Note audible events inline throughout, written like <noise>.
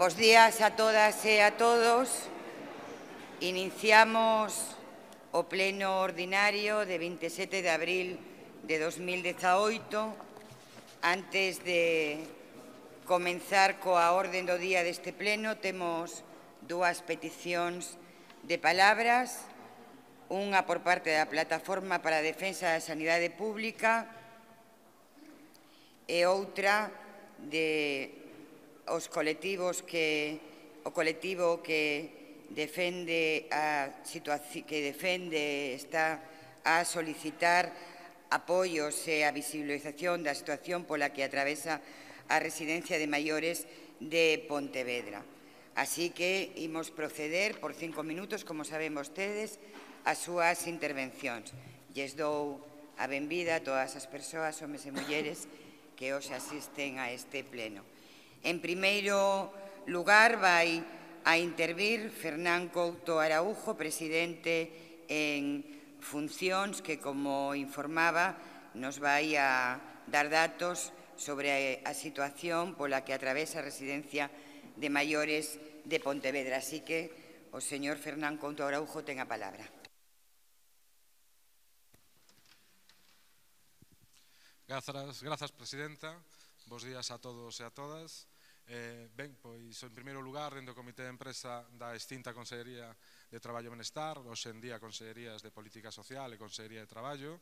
Bos días a todas e a todos. Iniciamos o pleno ordinario de 27 de abril de 2018. Antes de comenzar coa orden do día deste pleno, temos dúas peticións de palabras, unha por parte da Plataforma para a Defensa da Sanidade Pública e outra de os colectivos que o colectivo que defende a situación que defende está a solicitar apoios e a visibilización da situación pola que atravesa a residencia de maiores de Pontevedra. Así que imos proceder por cinco minutos, como saben vostedes, as súas intervencións. Lles dou a benvida a todas as persoas, homes e mulleres, que hoxe asisten a este pleno. En primeiro lugar, vai a intervir Fernán Couto Araujo, presidente en funcións que, como informaba, nos vai a dar datos sobre a situación pola que atravesa a residencia de maiores de Pontevedra. Así que o señor Fernán Couto Araujo ten a palabra. Grazas, grazas, Presidenta. Bos días a todos e a todas. Eh, ben, pois, en primeiro lugar, dentro do Comité de Empresa da extinta Consellería de Traballo e Benestar, hoxe en día Consellerías de Política Social e Consellería de Traballo,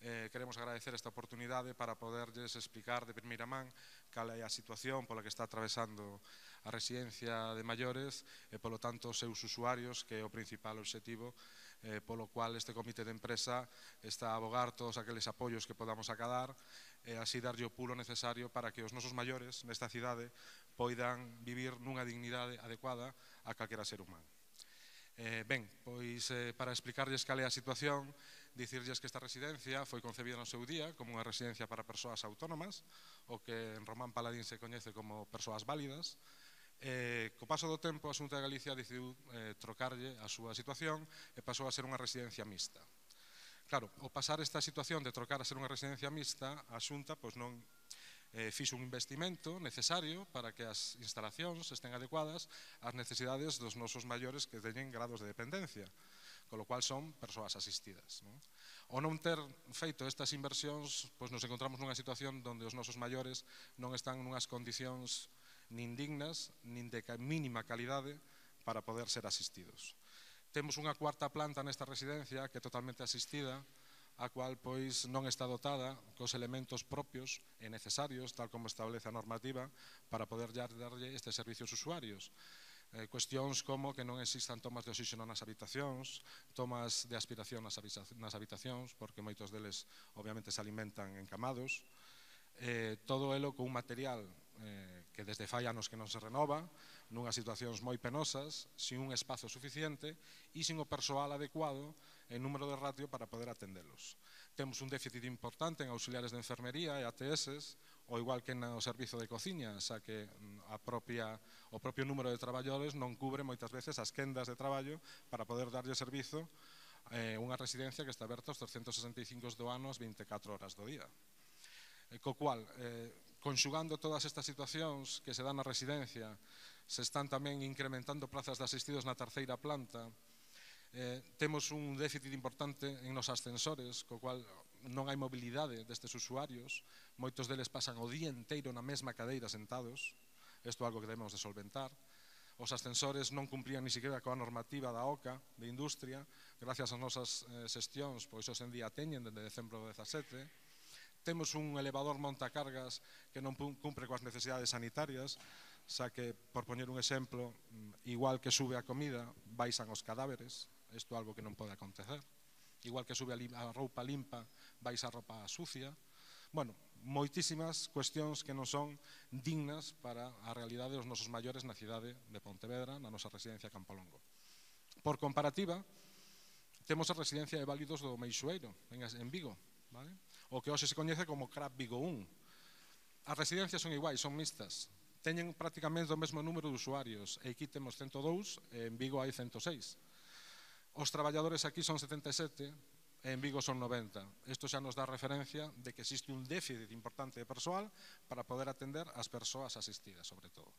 eh, queremos agradecer esta oportunidade para poderlles explicar de primeira man cal é a situación pola que está atravesando a residencia de maiores e, polo tanto, os seus usuarios, que é o principal objetivo eh, polo cual este comité de empresa está a abogar todos aqueles apoios que podamos acadar e así darlle o pulo necesario para que os nosos maiores nesta cidade poidan vivir nunha dignidade adecuada a calquera ser humano. Eh, ben, pois eh, para explicarlles cal é a situación, dicirlles que esta residencia foi concebida no seu día como unha residencia para persoas autónomas, o que en Román Paladín se coñece como persoas válidas, Eh, co paso do tempo, a Xunta de Galicia decidiu eh, trocarlle a súa situación e pasou a ser unha residencia mixta. Claro, ao pasar esta situación de trocar a ser unha residencia mixta, a Xunta pois non eh, fixo un investimento necesario para que as instalacións estén adecuadas ás necesidades dos nosos maiores que teñen grados de dependencia, con lo cual son persoas asistidas. Non? O non ter feito estas inversións, pois nos encontramos nunha situación onde os nosos maiores non están nunhas condicións nin dignas, nin de mínima calidade para poder ser asistidos. Temos unha cuarta planta nesta residencia que é totalmente asistida, a cual pois non está dotada cos elementos propios e necesarios, tal como establece a normativa, para poder darlle este servicio aos usuarios. Eh, cuestións como que non existan tomas de oxígeno nas habitacións, tomas de aspiración nas, nas habitacións, porque moitos deles obviamente se alimentan encamados, eh, todo elo con un material eh, que desde fai anos que non se renova, nunhas situacións moi penosas, sin un espazo suficiente e sin o persoal adecuado en número de ratio para poder atendelos. Temos un déficit importante en auxiliares de enfermería e ATS, o igual que no servizo de cociña, xa que mm, a propia, o propio número de traballadores non cubre moitas veces as quendas de traballo para poder darlle servizo eh, unha residencia que está aberta os 365 do ano as 24 horas do día. E, co cual, eh, conxugando todas estas situacións que se dan na residencia se están tamén incrementando plazas de asistidos na terceira planta, eh, temos un déficit importante en nos ascensores, co cual non hai mobilidade destes usuarios, moitos deles pasan o día inteiro na mesma cadeira sentados, isto é algo que debemos de solventar, os ascensores non cumplían ni siquiera coa normativa da OCA de industria, gracias ás nosas eh, xestións, pois hoxe en día teñen dende decembro de 17, temos un elevador montacargas que non cumpre coas necesidades sanitarias, xa que, por poñer un exemplo, mm, igual que sube a comida, baixan os cadáveres, isto é algo que non pode acontecer, igual que sube a, roupa limpa, baixa a roupa sucia, bueno, moitísimas cuestións que non son dignas para a realidade dos nosos maiores na cidade de Pontevedra, na nosa residencia Campolongo. Por comparativa, temos a residencia de válidos do Meixoeiro, en Vigo, vale? o que hoxe se coñece como CRAP Vigo 1. As residencias son iguais, son mixtas, teñen prácticamente o mesmo número de usuarios. E aquí temos 102, en Vigo hai 106. Os traballadores aquí son 77, e en Vigo son 90. Isto xa nos dá referencia de que existe un déficit importante de persoal para poder atender as persoas asistidas, sobre todo.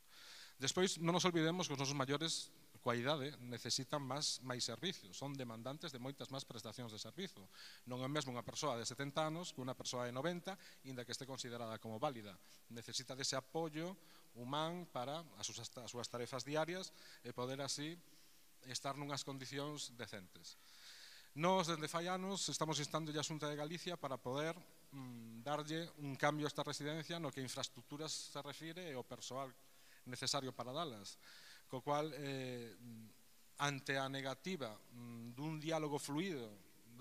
Despois, non nos olvidemos que os nosos maiores coa idade necesitan máis máis servicios, son demandantes de moitas máis prestacións de servizo. Non é mesmo unha persoa de 70 anos que unha persoa de 90, inda que este considerada como válida. Necesita dese apoio humán para as súas, as súas tarefas diarias e poder así estar nunhas condicións decentes. Nos, dende fai anos, estamos instando a Xunta de Galicia para poder mm, darlle un cambio a esta residencia no que infraestructuras se refire e o persoal necesario para dalas. Co cual, eh, ante a negativa mm, dun diálogo fluido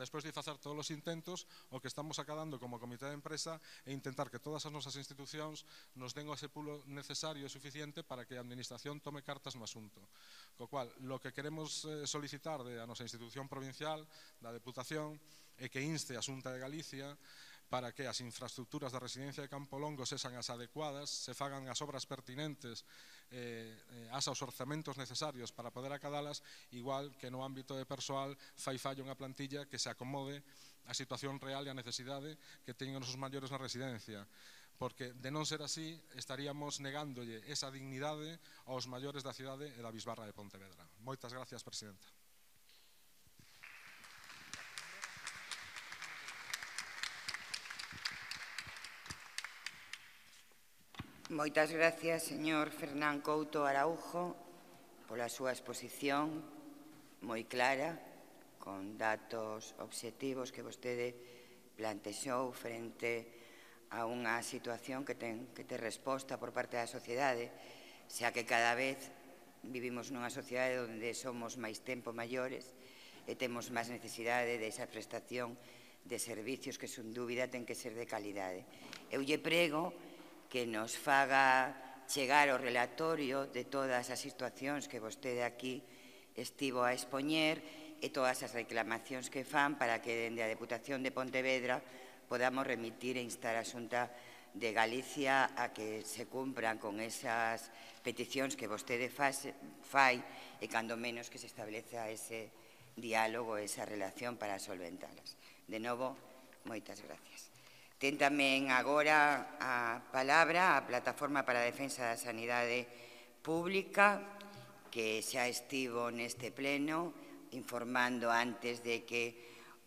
despois de facer todos os intentos, o que estamos acadando como comité de empresa é intentar que todas as nosas institucións nos den o ese pulo necesario e suficiente para que a administración tome cartas no asunto. Co cual, lo que queremos eh, solicitar de a nosa institución provincial, da Deputación, é que inste a Xunta de Galicia para que as infraestructuras da residencia de Campolongo sexan as adecuadas, se fagan as obras pertinentes Eh, eh, asa os orzamentos necesarios para poder acadalas, igual que no ámbito de persoal fai fallo unha plantilla que se acomode a situación real e a necesidade que teñen os maiores na residencia porque de non ser así estaríamos negándolle esa dignidade aos maiores da cidade e da Bisbarra de Pontevedra. Moitas gracias, Presidenta. Moitas gracias, señor Fernán Couto Araujo, pola súa exposición moi clara, con datos obxectivos que vostede plantexou frente a unha situación que ten que ter resposta por parte da sociedade, xa que cada vez vivimos nunha sociedade onde somos máis tempo maiores e temos máis necesidade desa prestación de servicios que, sen dúbida, ten que ser de calidade. Eu lle prego que nos faga chegar o relatorio de todas as situacións que vostede aquí estivo a expoñer e todas as reclamacións que fan para que dende a Deputación de Pontevedra podamos remitir e instar a Xunta de Galicia a que se cumpran con esas peticións que vostede fai e cando menos que se estableza ese diálogo, esa relación para solventalas. De novo, moitas gracias. Ten tamén agora a palabra a Plataforma para a Defensa da Sanidade Pública, que xa estivo neste pleno informando antes de que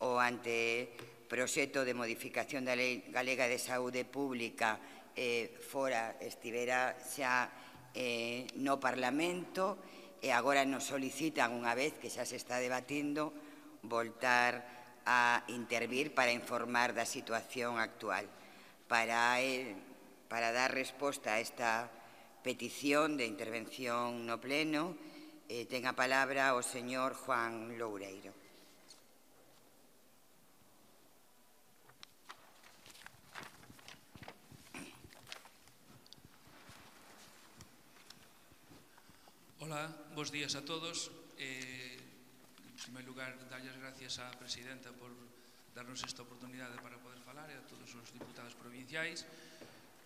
o anteproxecto de modificación da Lei Galega de Saúde Pública eh, fora estivera xa eh, no Parlamento e agora nos solicitan unha vez que xa se está debatindo voltar a intervir para informar da situación actual, para, el, para dar resposta a esta petición de intervención no pleno. Eh, ten a palabra o señor Juan Loureiro. Hola, bons días a todos. Eh, primeiro lugar, darlle as gracias á presidenta por darnos esta oportunidade para poder falar e a todos os diputados provinciais.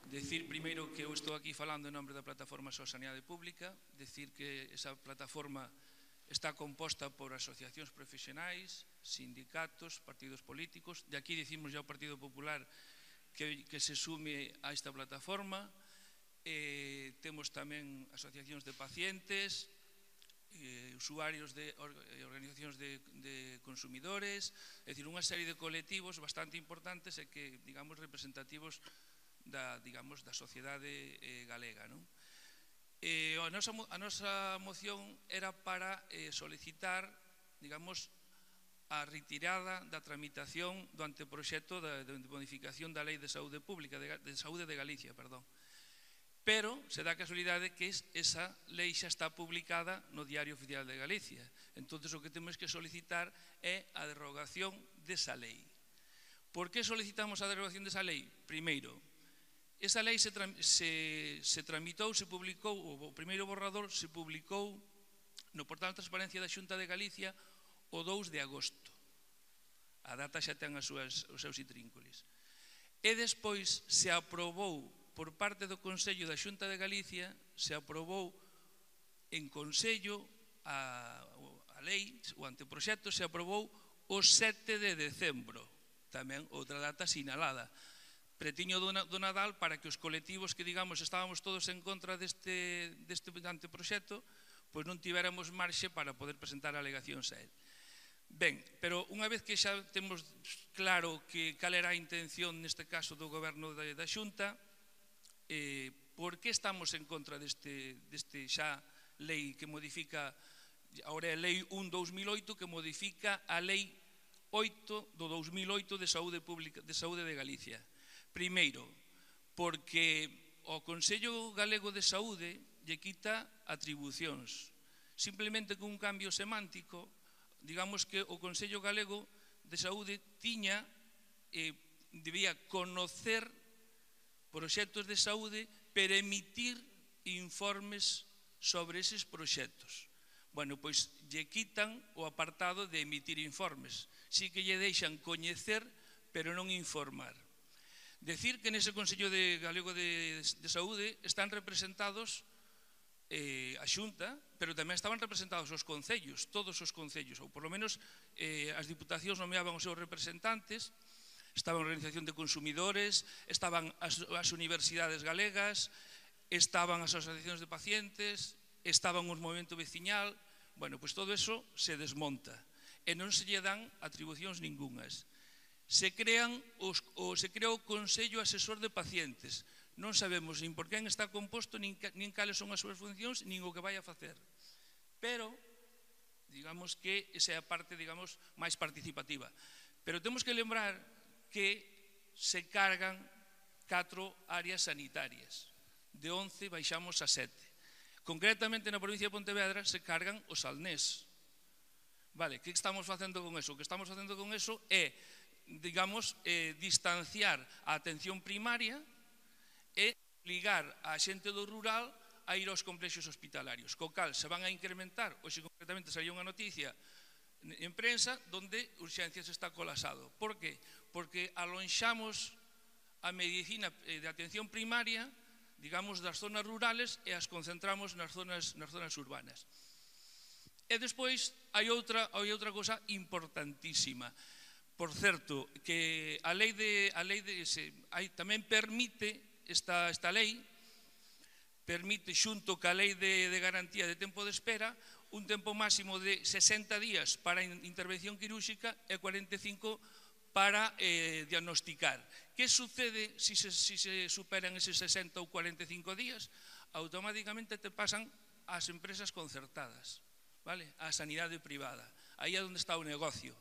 Decir primeiro que eu estou aquí falando en nome da plataforma Só Sanidade Pública, decir que esa plataforma está composta por asociacións profesionais, sindicatos, partidos políticos. De aquí dicimos ya o Partido Popular que, que se sume a esta plataforma. Eh, temos tamén asociacións de pacientes, eh, usuarios de eh, organizacións de, de consumidores, é dicir, unha serie de colectivos bastante importantes e que, digamos, representativos da, digamos, da sociedade eh, galega. Non? Eh, a, nosa, a nosa moción era para eh, solicitar, digamos, a retirada da tramitación do anteproxecto da, de modificación da Lei de Saúde Pública, de, de Saúde de Galicia, perdón, pero se dá a casualidade que esa lei xa está publicada no Diario Oficial de Galicia. entonces o que temos que solicitar é a derogación desa lei. Por que solicitamos a derogación desa lei? Primeiro, esa lei se, se, se tramitou, se publicou, o primeiro borrador se publicou no portal de transparencia da Xunta de Galicia o 2 de agosto. A data xa ten as súas, os seus intrínculos. E despois se aprobou por parte do Consello da Xunta de Galicia se aprobou en Consello a, a lei, o anteproxecto se aprobou o 7 de decembro, tamén outra data sinalada. Pretiño do, do Nadal para que os colectivos que, digamos, estábamos todos en contra deste, deste anteproxecto, pois non tiveramos marxe para poder presentar alegacións a él. Ben, pero unha vez que xa temos claro que cal era a intención neste caso do goberno da, da Xunta, eh, por que estamos en contra deste, deste xa lei que modifica agora é a lei 1-2008 que modifica a lei 8 do 2008 de saúde pública de saúde de Galicia. Primeiro, porque o Consello Galego de Saúde lle quita atribucións. Simplemente cun cambio semántico, digamos que o Consello Galego de Saúde tiña eh, debía conocer proxectos de saúde para emitir informes sobre eses proxectos. Bueno, pois lle quitan o apartado de emitir informes. Si que lle deixan coñecer, pero non informar. Decir que nese Consello de Galego de, de Saúde están representados eh, a Xunta, pero tamén estaban representados os concellos, todos os concellos, ou por lo menos eh, as diputacións nomeaban os seus representantes, estaban a Organización de Consumidores, estaban as, as universidades galegas, estaban as asociacións de pacientes, estaban os movimento veciñal, bueno, pois pues todo eso se desmonta e non se lle dan atribucións ningunhas. Se crean os, o se crea o Consello Asesor de Pacientes. Non sabemos nin por quen está composto, nin, nin cales son as súas funcións, nin o que vai a facer. Pero, digamos que esa é a parte, digamos, máis participativa. Pero temos que lembrar que se cargan catro áreas sanitarias. De 11 baixamos a 7. Concretamente na provincia de Pontevedra se cargan os alnés. Vale, que estamos facendo con eso? O que estamos facendo con eso é, digamos, eh, distanciar a atención primaria e ligar a xente do rural a ir aos complexos hospitalarios. Co cal, se van a incrementar, hoxe concretamente saiu unha noticia, en prensa donde urxencias está colasado. Por que? Porque alonxamos a medicina eh, de atención primaria, digamos, das zonas rurales e as concentramos nas zonas, nas zonas urbanas. E despois hai outra, hai outra cosa importantísima. Por certo, que a lei de a lei de se, hai, tamén permite esta esta lei permite xunto ca lei de, de garantía de tempo de espera un tempo máximo de 60 días para intervención quirúrxica e 45 para eh, diagnosticar. Que sucede se si se, si se superan eses 60 ou 45 días? Automáticamente te pasan ás empresas concertadas, vale? a sanidade privada. Aí é onde está o negocio.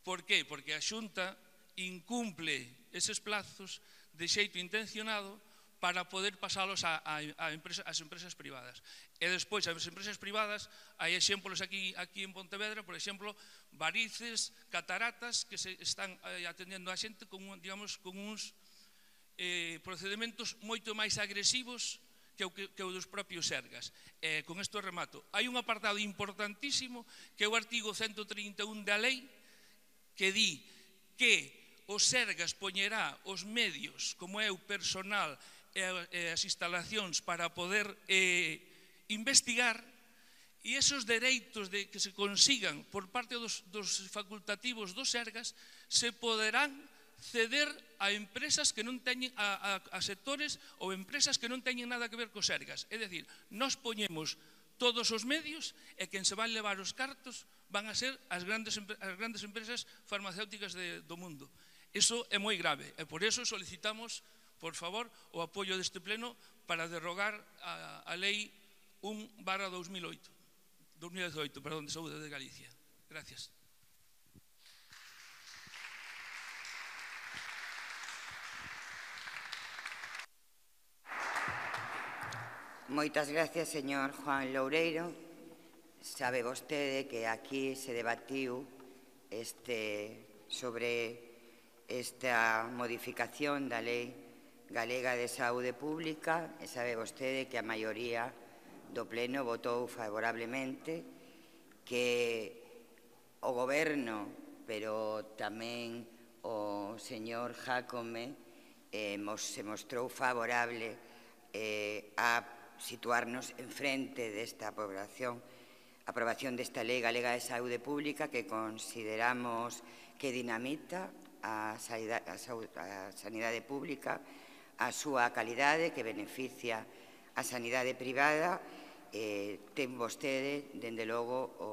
Por qué? Porque a Xunta incumple eses plazos de xeito intencionado para poder pasalos a, a, a empresa, as empresas privadas. E despois, as empresas privadas, hai exemplos aquí, aquí en Pontevedra, por exemplo, varices, cataratas, que se están eh, atendendo a xente con, digamos, con uns eh, procedimentos moito máis agresivos que o, que, que o dos propios Sergas. Eh, con isto remato. Hai un apartado importantísimo que é o artigo 131 da lei que di que o Sergas poñerá os medios, como é o personal e as instalacións para poder eh, investigar e esos dereitos de que se consigan por parte dos, dos facultativos dos Sergas se poderán ceder a empresas que non teñen a, a, a sectores ou empresas que non teñen nada que ver cos Sergas. É dicir, nós poñemos todos os medios e quen se van levar os cartos van a ser as grandes, as grandes empresas farmacéuticas de, do mundo. Eso é moi grave e por eso solicitamos por favor, o apoio deste Pleno para derrogar a, a Lei 1 barra 2008, 2018, perdón, de Saúde de Galicia. Gracias. Moitas gracias, señor Juan Loureiro. Sabe vostede que aquí se debatiu este, sobre esta modificación da lei Galega de Saúde Pública e sabe vostede que a maioría do Pleno votou favorablemente que o Goberno, pero tamén o señor Jacome, eh, mos, se mostrou favorable eh, a situarnos en frente desta aprobación, aprobación desta Lei Galega de Saúde Pública que consideramos que dinamita a, saída, a, saúde, a sanidade pública a súa calidade que beneficia a sanidade privada, eh, ten vostede, dende logo, o,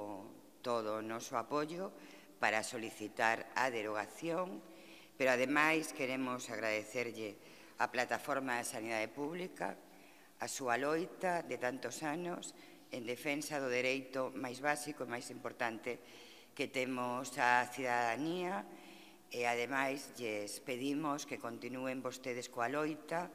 todo o noso apoio para solicitar a derogación, pero ademais queremos agradecerlle a Plataforma de Sanidade Pública a súa loita de tantos anos en defensa do dereito máis básico e máis importante que temos a cidadanía e, ademais, pedimos que continúen vostedes coa loita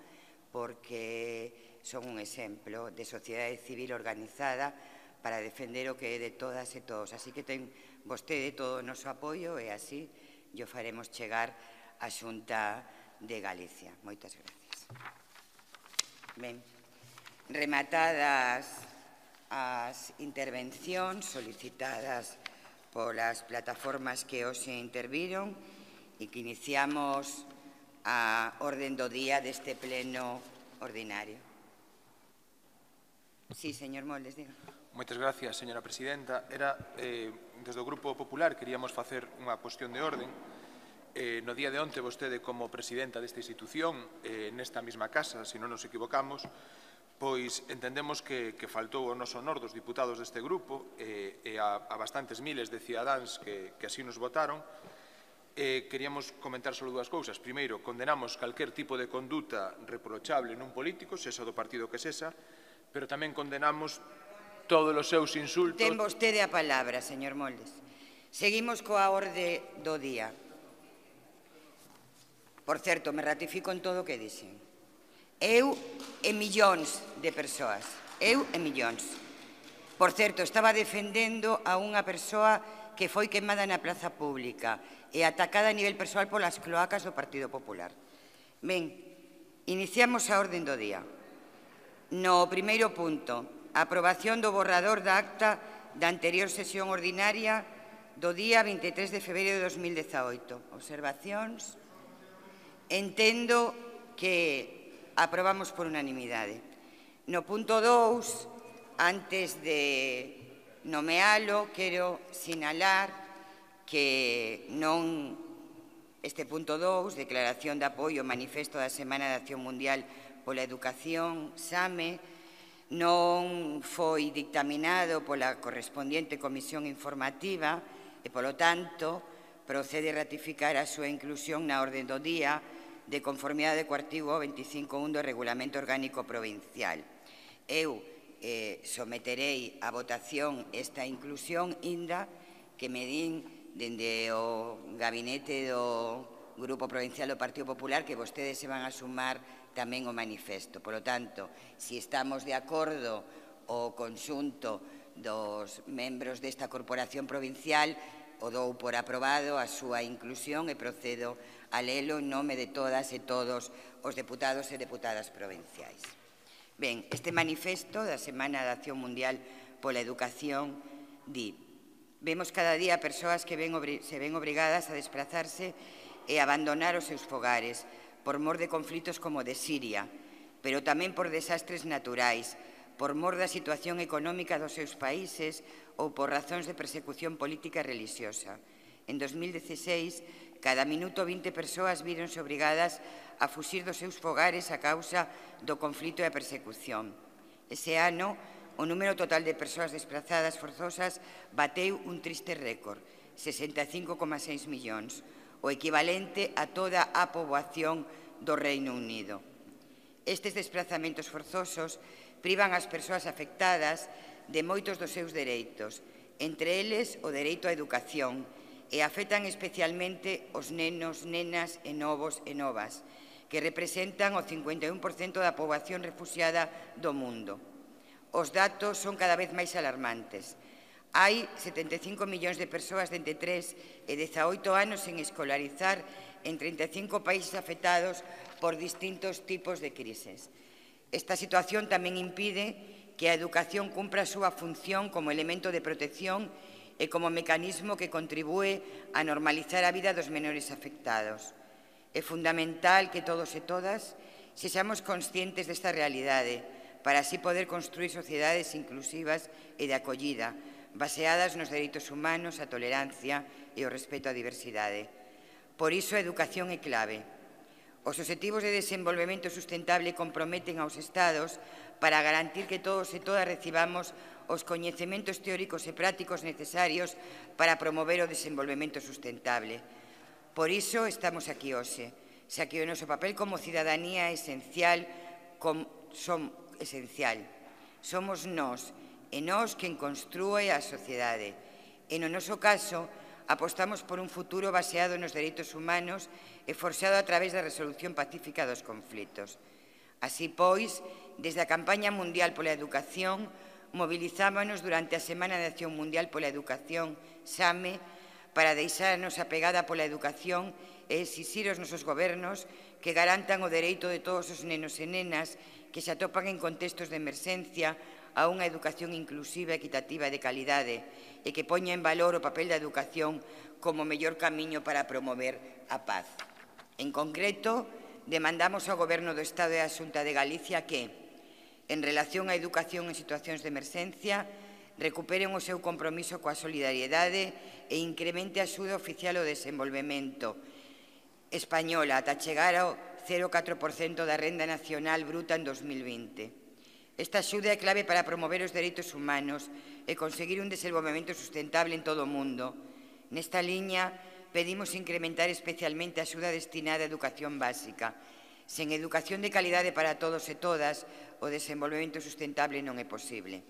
porque son un exemplo de sociedade civil organizada para defender o que é de todas e todos. Así que ten vostede todo o noso apoio e así yo faremos chegar a Xunta de Galicia. Moitas gracias. Ben, rematadas as intervencións solicitadas polas plataformas que hoxe interviron e que iniciamos a orden do día deste pleno ordinario. Sí, señor Moldes, diga. Moitas gracias, señora presidenta. Era, eh, desde o Grupo Popular, queríamos facer unha cuestión de orden. Eh, no día de onte, vostede, como presidenta desta institución, eh, nesta mesma casa, se non nos equivocamos, pois entendemos que, que faltou o noso honor dos diputados deste grupo e, e a, a bastantes miles de cidadáns que, que así nos votaron. eh, queríamos comentar só dúas cousas. Primeiro, condenamos calquer tipo de conduta reprochable nun político, sesa do partido que sesa, pero tamén condenamos todos os seus insultos... Ten vostede a palabra, señor Moldes. Seguimos coa orde do día. Por certo, me ratifico en todo o que dixen. Eu e millóns de persoas. Eu e millóns. Por certo, estaba defendendo a unha persoa que foi quemada na plaza pública e atacada a nivel persoal polas cloacas do Partido Popular. Ben, iniciamos a orden do día. No primeiro punto, aprobación do borrador da acta da anterior sesión ordinaria do día 23 de febreiro de 2018. Observacións? Entendo que aprobamos por unanimidade. No punto 2, antes de nomealo, quero sinalar que este punto 2, declaración de apoio manifesto da Semana de Acción Mundial pola Educación, SAME, non foi dictaminado pola correspondiente comisión informativa e, polo tanto, procede ratificar a súa inclusión na orde do día de conformidade co artigo 25.1 do Regulamento Orgánico Provincial. Eu eh, someterei a votación esta inclusión, inda que me din dende o gabinete do Grupo Provincial do Partido Popular que vostedes se van a sumar tamén o manifesto. Por lo tanto, se si estamos de acordo o conxunto dos membros desta corporación provincial, o dou por aprobado a súa inclusión e procedo a lelo en nome de todas e todos os deputados e deputadas provinciais. Ben, este manifesto da Semana de Acción Mundial pola Educación di Vemos cada día persoas que ven, se ven obrigadas a desplazarse e abandonar os seus fogares por mor de conflitos como de Siria, pero tamén por desastres naturais, por mor da situación económica dos seus países ou por razóns de persecución política e religiosa. En 2016, Cada minuto 20 persoas víronse obrigadas a fuxir dos seus fogares a causa do conflito e a persecución. Ese ano, o número total de persoas desplazadas forzosas bateu un triste récord, 65,6 millóns, o equivalente a toda a poboación do Reino Unido. Estes desplazamentos forzosos privan as persoas afectadas de moitos dos seus dereitos, entre eles o dereito á educación, e afectan especialmente os nenos, nenas e novos e novas, que representan o 51% da poboación refugiada do mundo. Os datos son cada vez máis alarmantes. Hai 75 millóns de persoas de entre 3 e 18 anos sen escolarizar en 35 países afectados por distintos tipos de crises. Esta situación tamén impide que a educación cumpra a súa función como elemento de protección e como mecanismo que contribúe a normalizar a vida dos menores afectados. É fundamental que todos e todas sexamos conscientes desta realidade para así poder construir sociedades inclusivas e de acollida, baseadas nos dereitos humanos, a tolerancia e o respeto á diversidade. Por iso a educación é clave. Os Obxectivos de Desenvolvemento Sustentable comprometen aos Estados para garantir que todos e todas recibamos os coñecementos teóricos e prácticos necesarios para promover o desenvolvemento sustentable. Por iso estamos aquí hoxe, xa que o noso papel como cidadanía é esencial, com, esencial. Somos nós, e nós quen construe a sociedade. E no noso caso, apostamos por un futuro baseado nos dereitos humanos e forxado a través da resolución pacífica dos conflitos. Así pois, desde a campaña mundial pola educación, movilizámonos durante a Semana de Acción Mundial pola Educación, SAME, para deixar a nosa pegada pola educación e exixir aos nosos que garantan o dereito de todos os nenos e nenas que se atopan en contextos de emerxencia a unha educación inclusiva, equitativa e de calidade e que poña en valor o papel da educación como mellor camiño para promover a paz. En concreto, demandamos ao Goberno do Estado e Xunta de Galicia que, en relación á educación en situacións de emerxencia, recuperen o seu compromiso coa solidariedade e incremente a axuda oficial ao desenvolvemento española ata chegar ao 0,4% da renda nacional bruta en 2020. Esta axuda é clave para promover os dereitos humanos e conseguir un desenvolvemento sustentable en todo o mundo. Nesta liña, pedimos incrementar especialmente a axuda destinada á educación básica. Sen educación de calidade para todos e todas, o desenvolvemento sustentable non é posible.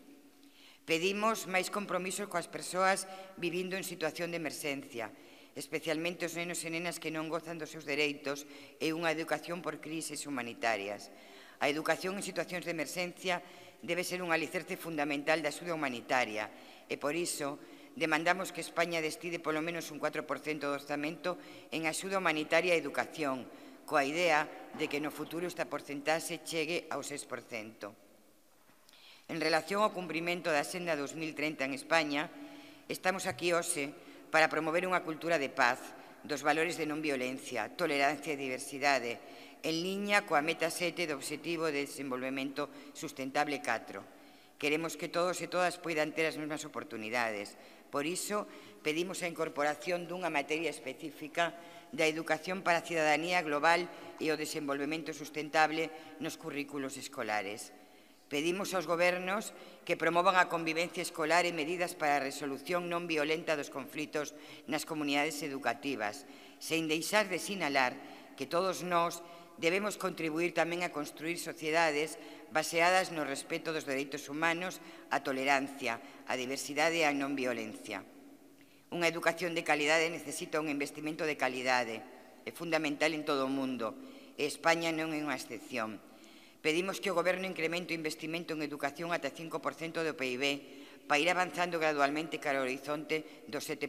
Pedimos máis compromisos coas persoas vivindo en situación de emerxencia, especialmente os nenos e nenas que non gozan dos seus dereitos e unha educación por crises humanitarias. A educación en situacións de emerxencia debe ser un alicerce fundamental da axuda humanitaria e, por iso, demandamos que España destide polo menos un 4% do orzamento en axuda humanitaria e educación, coa idea de que no futuro esta porcentaxe chegue ao 6%. En relación ao cumprimento da Senda 2030 en España, estamos aquí hoxe para promover unha cultura de paz, dos valores de non violencia, tolerancia e diversidade, en liña coa meta 7 do Obxectivo de Desenvolvemento Sustentable 4. Queremos que todos e todas poidan ter as mesmas oportunidades. Por iso, pedimos a incorporación dunha materia específica da educación para a cidadanía global e o desenvolvemento sustentable nos currículos escolares. Pedimos aos gobernos que promovan a convivencia escolar e medidas para a resolución non violenta dos conflitos nas comunidades educativas, sen deixar de sinalar que todos nós debemos contribuir tamén a construir sociedades baseadas no respeto dos dereitos humanos, a tolerancia, a diversidade e a non violencia. Unha educación de calidade necesita un investimento de calidade. É fundamental en todo o mundo España non é unha excepción. Pedimos que o Goberno incremente o investimento en educación ata 5% do PIB para ir avanzando gradualmente cara ao horizonte do 7%.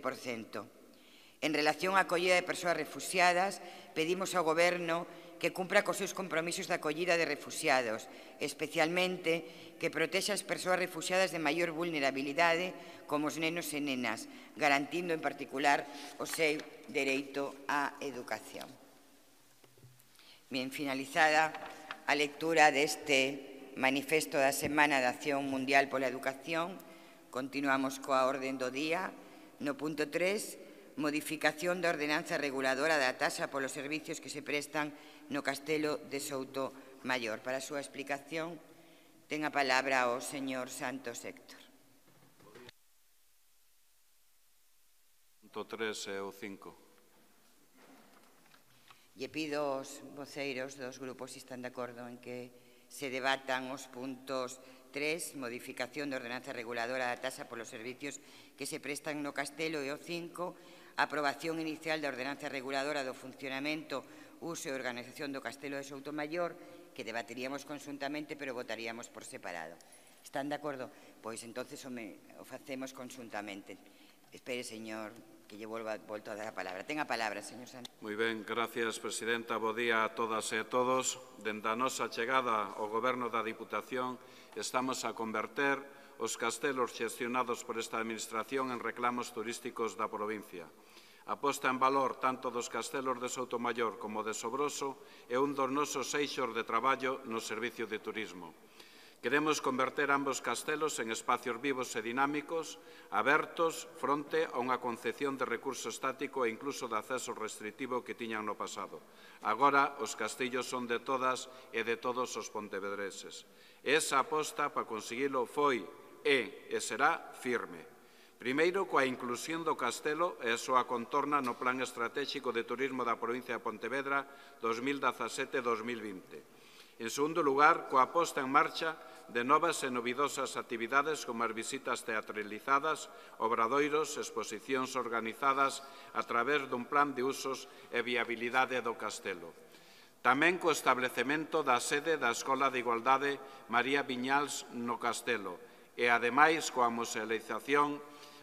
En relación á acollida de persoas refugiadas, pedimos ao Goberno que cumpra cos seus compromisos de acollida de refugiados, especialmente que protexa as persoas refugiadas de maior vulnerabilidade, como os nenos e nenas, garantindo en particular o seu dereito á educación. Bien, finalizada a lectura deste manifesto da Semana de Acción Mundial pola Educación, continuamos coa orden do día. No punto 3, modificación da ordenanza reguladora da taxa polos servicios que se prestan no Castelo de Souto Maior. Para a súa explicación, ten a palabra o señor Santos Héctor. Punto 3 e o 5. Lle pido aos voceiros dos grupos se están de acordo en que se debatan os puntos 3, modificación da ordenanza reguladora da taxa polos servicios que se prestan no Castelo e o 5, aprobación inicial da ordenanza reguladora do funcionamento uso e organización do Castelo de Soutomaior, que debateríamos consuntamente, pero votaríamos por separado. Están de acordo? Pois entonces o, me, o facemos consuntamente. Espere, señor, que lle volva, volto a dar a palabra. Ten a palabra, señor Sánchez. Moi ben, gracias, Presidenta. Bo día a todas e a todos. Dende a nosa chegada ao Goberno da Diputación, estamos a converter os castelos xestionados por esta Administración en reclamos turísticos da provincia. A posta en valor tanto dos castelos de Soutomaior como de Sobroso é un dos nosos eixos de traballo no servicio de turismo. Queremos converter ambos castelos en espacios vivos e dinámicos, abertos fronte a unha concepción de recurso estático e incluso de acceso restritivo que tiñan no pasado. Agora, os castillos son de todas e de todos os pontevedreses. E esa aposta para conseguilo foi, é e será firme. Primeiro, coa inclusión do Castelo e a súa contorna no Plan Estratégico de Turismo da provincia de Pontevedra 2017-2020. En segundo lugar, coa posta en marcha de novas e novidosas actividades como as visitas teatralizadas, obradoiros, exposicións organizadas a través dun plan de usos e viabilidade do Castelo. Tamén co establecemento da sede da Escola de Igualdade María Viñals no Castelo e, ademais, coa musealización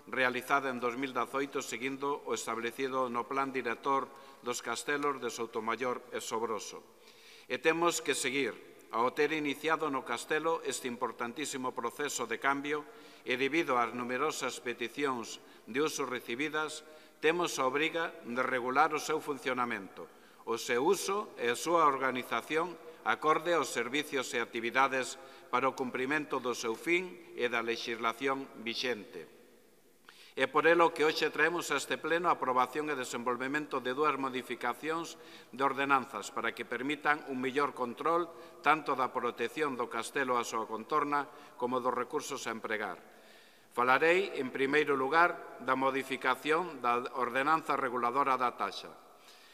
realizada en 2018 seguindo o establecido no Plan Director dos Castelos de Soutomayor e Sobroso. E temos que seguir ao ter iniciado no Castelo este importantísimo proceso de cambio e debido ás numerosas peticións de uso recibidas, temos a obriga de regular o seu funcionamento, o seu uso e a súa organización acorde aos servicios e actividades para o cumprimento do seu fin e da legislación vixente. É por elo que hoxe traemos a este pleno aprobación e desenvolvemento de dúas modificacións de ordenanzas para que permitan un mellor control tanto da protección do castelo a súa contorna como dos recursos a empregar. Falarei, en primeiro lugar, da modificación da ordenanza reguladora da taxa.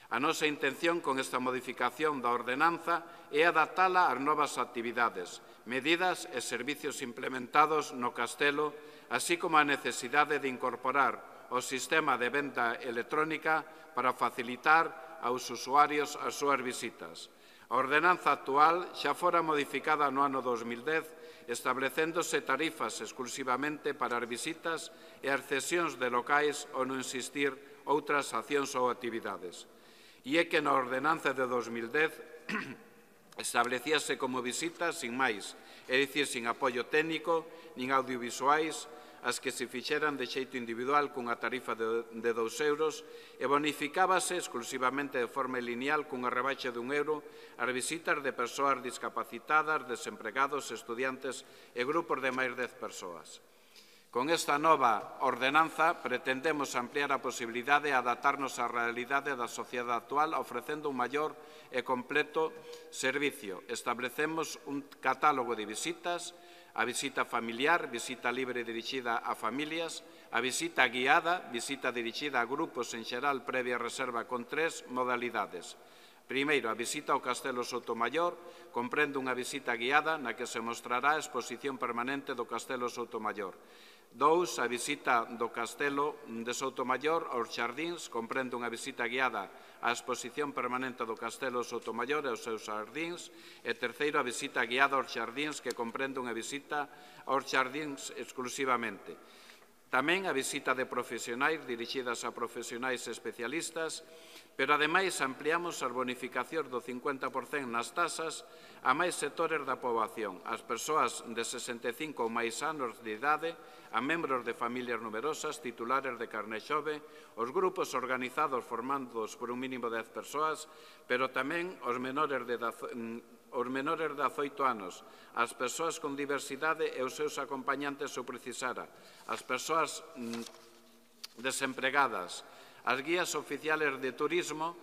A nosa intención con esta modificación da ordenanza é adaptala ás novas actividades, medidas e servicios implementados no Castelo así como a necesidade de incorporar o sistema de venta electrónica para facilitar aos usuarios as súas visitas. A ordenanza actual xa fora modificada no ano 2010, establecéndose tarifas exclusivamente para as visitas e as cesións de locais ou non existir outras accións ou actividades. E é que na ordenanza de 2010 <clears throat> establecíase como visitas sin máis, é dicir, sin apoio técnico, nin audiovisuais, as que se fixeran de xeito individual cunha tarifa de, de 2 euros e bonificábase exclusivamente de forma lineal cunha rebaixa de un euro as visitas de persoas discapacitadas, desempregados, estudiantes e grupos de máis de 10 persoas. Con esta nova ordenanza pretendemos ampliar a posibilidade de adaptarnos á realidade da sociedade actual ofrecendo un maior e completo servicio. Establecemos un catálogo de visitas a visita familiar, visita libre dirixida a familias, a visita guiada, visita dirixida a grupos en xeral previa reserva con tres modalidades. Primeiro, a visita ao Castelo Sotomayor comprende unha visita guiada na que se mostrará exposición permanente do Castelo Sotomayor. Dous, a visita do Castelo de Soutomaior aos xardíns comprende unha visita guiada á exposición permanente do Castelo Soutomaior e aos seus xardíns. E terceiro, a visita guiada aos xardíns que comprende unha visita aos xardíns exclusivamente. Tamén a visita de profesionais dirixidas a profesionais especialistas Pero, ademais, ampliamos as bonificacións do 50% nas tasas a máis sectores da poboación, as persoas de 65 ou máis anos de idade, a membros de familias numerosas, titulares de carne xove, os grupos organizados formandos por un mínimo de 10 persoas, pero tamén os menores de mm, os menores de 18 anos, as persoas con diversidade e os seus acompañantes o precisara, as persoas mm, desempregadas, As guías oficiales de turismo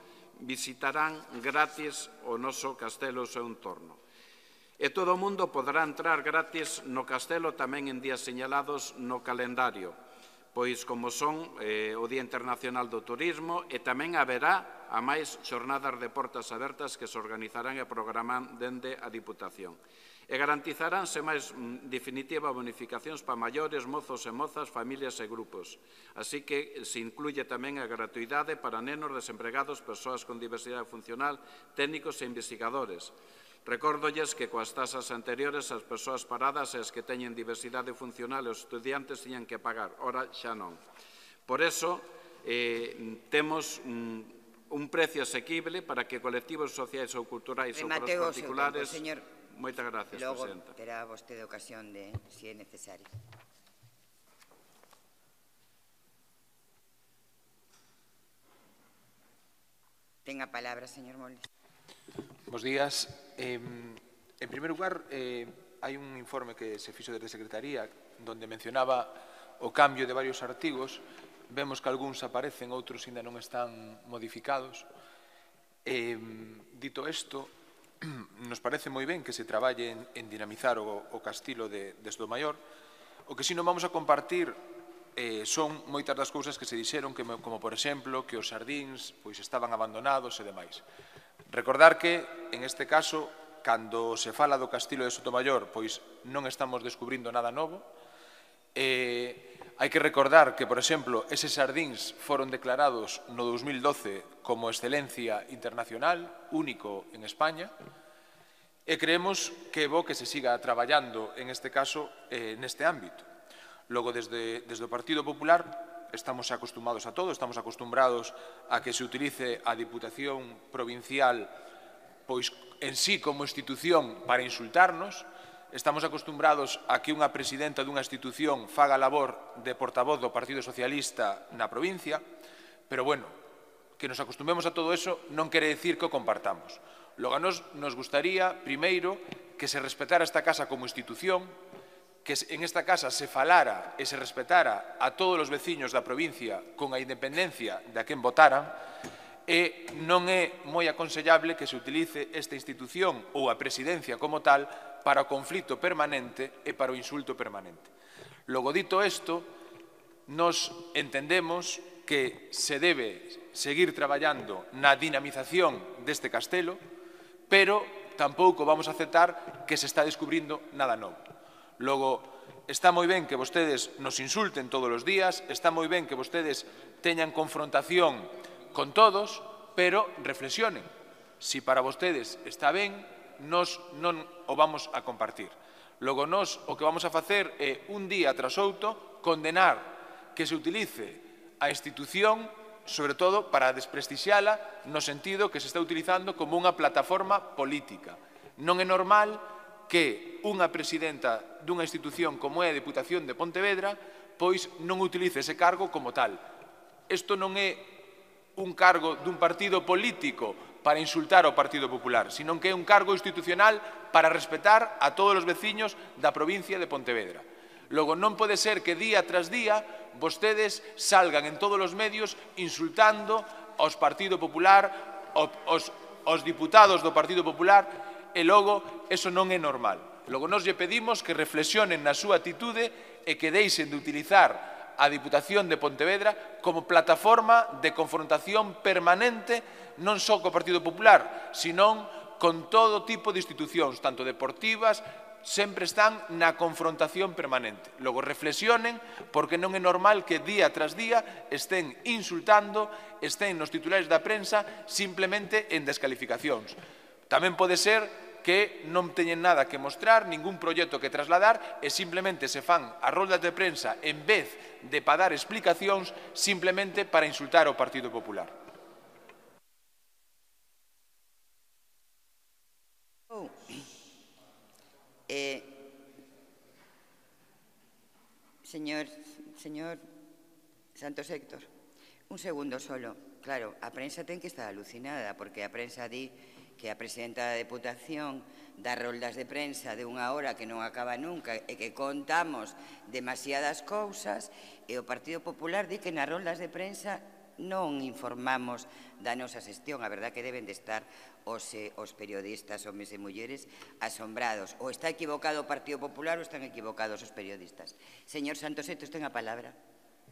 visitarán gratis o noso castelo e seu entorno. E todo o mundo poderá entrar gratis no castelo tamén en días señalados no calendario, pois como son eh, o Día Internacional do Turismo e tamén haberá a máis xornadas de portas abertas que se organizarán e programan dende a Diputación. E garantizaránse máis mm, definitiva bonificacións para maiores, mozos e mozas, familias e grupos. Así que se incluye tamén a gratuidade para nenos desempregados, persoas con diversidade funcional, técnicos e investigadores. Recórdolles que coas tasas anteriores as persoas paradas e as que teñen diversidade funcional e os estudiantes tiñan que pagar, ora xa non. Por eso, eh, temos mm, un precio asequible para que colectivos sociais ou culturais ou particulares... Tempo, señor Moitas gracias, Logo Presidenta. Logo terá vostede ocasión de, se é necesario. Ten a palabra, señor Moles. Bos días. Eh, en primer lugar, eh, hai un informe que se fixo desde Secretaría donde mencionaba o cambio de varios artigos. Vemos que algúns aparecen, outros ainda non están modificados. Eh, dito isto, <clears throat> nos parece moi ben que se traballe en, en dinamizar o, o castilo de, de Estodomaior. O que si non vamos a compartir eh, son moitas das cousas que se dixeron, que, como por exemplo que os sardíns pois estaban abandonados e demais. Recordar que, en este caso, cando se fala do castilo de Sotomayor, pois non estamos descubrindo nada novo, eh, hai que recordar que, por exemplo, eses sardíns foron declarados no 2012 como excelencia internacional, único en España, e creemos que é se siga traballando, en este caso, eh, neste ámbito. Logo, desde, desde o Partido Popular, estamos acostumados a todo, estamos acostumbrados a que se utilice a Diputación Provincial pois en sí como institución para insultarnos, estamos acostumbrados a que unha presidenta dunha institución faga labor de portavoz do Partido Socialista na provincia, pero bueno, que nos acostumemos a todo eso non quere decir que o compartamos. Logo, nos gustaría, primeiro, que se respetara esta casa como institución, que en esta casa se falara e se respetara a todos os veciños da provincia con a independencia de a quen votaran, e non é moi aconsellable que se utilice esta institución ou a presidencia como tal para o conflito permanente e para o insulto permanente. Logo dito isto, nos entendemos que se debe seguir traballando na dinamización deste castelo, pero tampouco vamos a aceptar que se está descubrindo nada novo. Logo, está moi ben que vostedes nos insulten todos os días, está moi ben que vostedes teñan confrontación con todos, pero reflexionen. Si para vostedes está ben, nos non o vamos a compartir. Logo, nos o que vamos a facer é, un día tras outro, condenar que se utilice a institución, sobre todo para desprestixiala, no sentido que se está utilizando como unha plataforma política. Non é normal que unha presidenta dunha institución como é a Diputación de Pontevedra pois non utilice ese cargo como tal. Isto non é un cargo dun partido político para insultar ao Partido Popular, sino que é un cargo institucional para respetar a todos os veciños da provincia de Pontevedra. Logo, non pode ser que día tras día vostedes salgan en todos os medios insultando aos Partido Popular, aos, aos diputados do Partido Popular, e logo eso non é normal. Logo, nos lle pedimos que reflexionen na súa atitude e que deixen de utilizar a Diputación de Pontevedra como plataforma de confrontación permanente non só co Partido Popular, senón con todo tipo de institucións, tanto deportivas, sempre están na confrontación permanente. Logo, reflexionen, porque non é normal que día tras día estén insultando, estén nos titulares da prensa simplemente en descalificacións. Tamén pode ser que non teñen nada que mostrar, ningún proxecto que trasladar e simplemente se fan as roldas de prensa en vez de para dar explicacións simplemente para insultar ao Partido Popular. Eh, señor, señor Santos Héctor, un segundo solo. Claro, a prensa ten que estar alucinada porque a prensa di que a presidenta da Deputación dá roldas de prensa de unha hora que non acaba nunca e que contamos demasiadas cousas e o Partido Popular di que nas roldas de prensa non informamos da nosa xestión. A verdad que deben de estar os, os periodistas, homes e mulleres, asombrados. Ou está equivocado o Partido Popular ou están equivocados os periodistas. Señor Santos Santosetos, ten a palabra.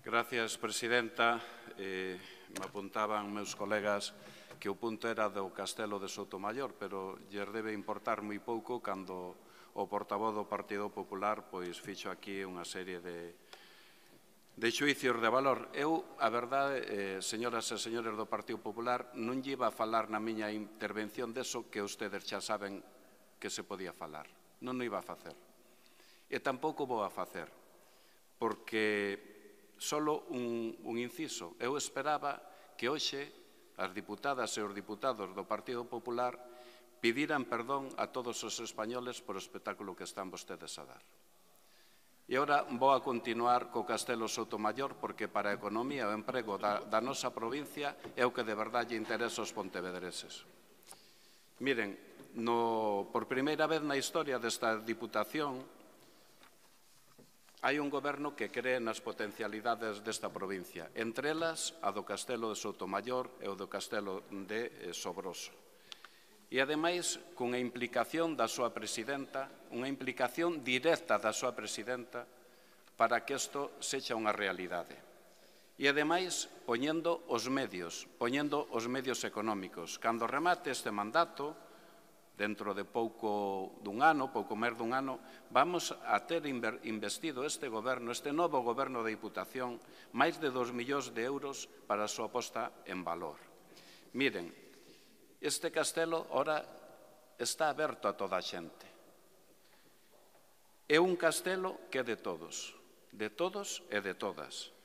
Gracias, Presidenta. Eh, me apuntaban meus colegas que o punto era do Castelo de Sotomayor, pero lle debe importar moi pouco cando o portavoz do Partido Popular pois fixo aquí unha serie de, de xuicios de valor. Eu, a verdade, eh, señoras e señores do Partido Popular, non lle iba a falar na miña intervención deso que ustedes xa saben que se podía falar. Non o iba a facer. E tampouco vou a facer, porque solo un, un inciso. Eu esperaba que hoxe as diputadas e os diputados do Partido Popular pediran perdón a todos os españoles por o espectáculo que están vostedes a dar. E agora vou a continuar co Castelo Sotomayor porque para a economía e o emprego da, da nosa provincia é o que de verdade interesa aos pontevedreses. Miren, no, por primeira vez na historia desta Diputación Hai un goberno que cree nas potencialidades desta provincia, entre elas a do Castelo de Soutomaior e o do Castelo de eh, Sobroso. E, ademais, cunha implicación da súa presidenta, unha implicación directa da súa presidenta para que isto sexa unha realidade. E, ademais, poñendo os medios, poñendo os medios económicos. Cando remate este mandato, dentro de pouco dun ano, pouco mer dun ano, vamos a ter investido este goberno, este novo goberno da Diputación, máis de 2 millóns de euros para a súa posta en valor. Miren, este castelo ora está aberto a toda a xente. É un castelo que é de todos, de todos e de todas.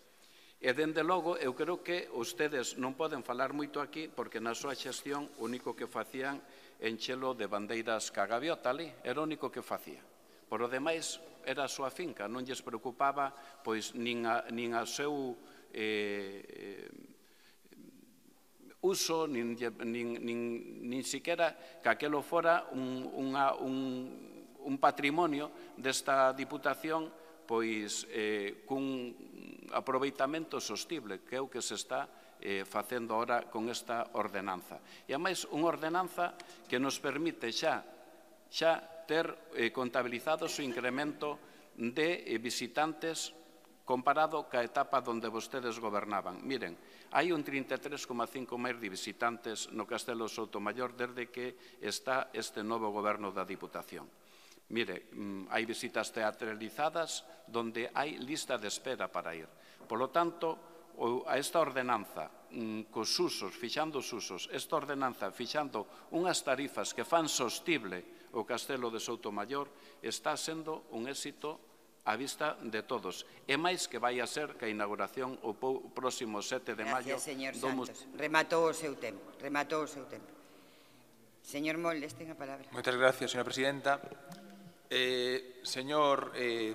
E, dende logo, eu creo que ustedes non poden falar moito aquí porque na súa xestión o único que facían era enchelo de bandeiras cagavia, ali, era o único que facía. Por o demais, era a súa finca, non lles preocupaba pois nin a, nin a seu eh, eh uso, nin, nin, nin, nin siquiera que aquelo fora un, unha, un, un patrimonio desta diputación pois eh, cun aproveitamento sostible, que é o que se está eh, facendo ahora con esta ordenanza. E, máis, unha ordenanza que nos permite xa, xa ter eh, contabilizados o incremento de eh, visitantes comparado ca etapa onde vostedes gobernaban. Miren, hai un 33,5 máis de visitantes no Castelo Soutomayor desde que está este novo goberno da Diputación. Mire, mm, hai visitas teatralizadas donde hai lista de espera para ir. Por lo tanto, a esta ordenanza mm, cos usos, fixando os usos, esta ordenanza fixando unhas tarifas que fan sostible o Castelo de Soutomayor está sendo un éxito a vista de todos. E máis que vai a ser que a inauguración o próximo 7 de maio... Gracias, señor Santos. Rematou o seu tempo. Rematou o seu tempo. Señor Moldes, ten a palabra. Moitas gracias, señora presidenta. Eh, señor eh,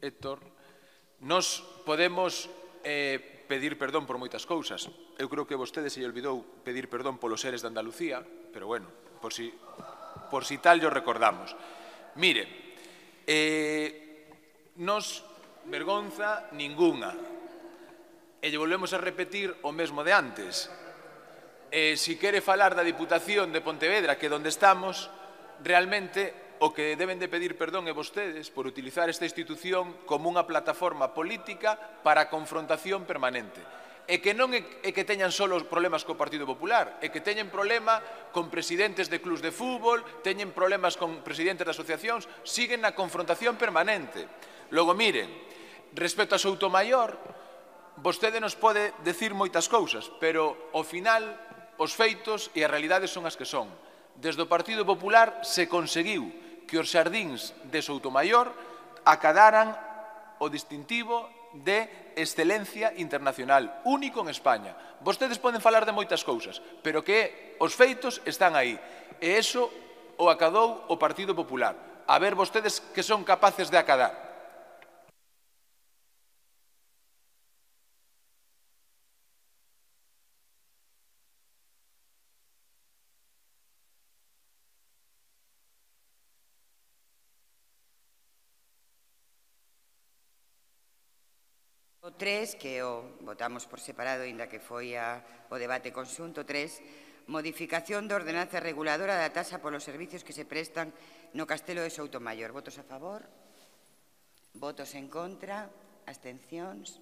Héctor, nos podemos pedir perdón por moitas cousas. Eu creo que vostede se lle olvidou pedir perdón polos seres de Andalucía, pero bueno, por si, por si tal yo recordamos. Mire, eh, nos vergonza ningunha. E lle volvemos a repetir o mesmo de antes. Eh, si quere falar da Diputación de Pontevedra, que é onde estamos, realmente o que deben de pedir perdón é vostedes por utilizar esta institución como unha plataforma política para a confrontación permanente. E que non é que teñan só os problemas co Partido Popular, é que teñen problema con presidentes de clubs de fútbol, teñen problemas con presidentes de asociacións, siguen na confrontación permanente. Logo, miren, respecto a Soutomayor, vostede nos pode decir moitas cousas, pero ao final os feitos e as realidades son as que son. Desde o Partido Popular se conseguiu que os xardíns de Soutomaior acadaran o distintivo de excelencia internacional, único en España. Vostedes poden falar de moitas cousas, pero que os feitos están aí. E eso o acadou o Partido Popular. A ver vostedes que son capaces de acadar. 3, que o votamos por separado, inda que foi o debate consunto, 3, modificación da ordenanza reguladora da tasa polos servicios que se prestan no Castelo de Soutomayor. Votos a favor? Votos en contra? Abstencións?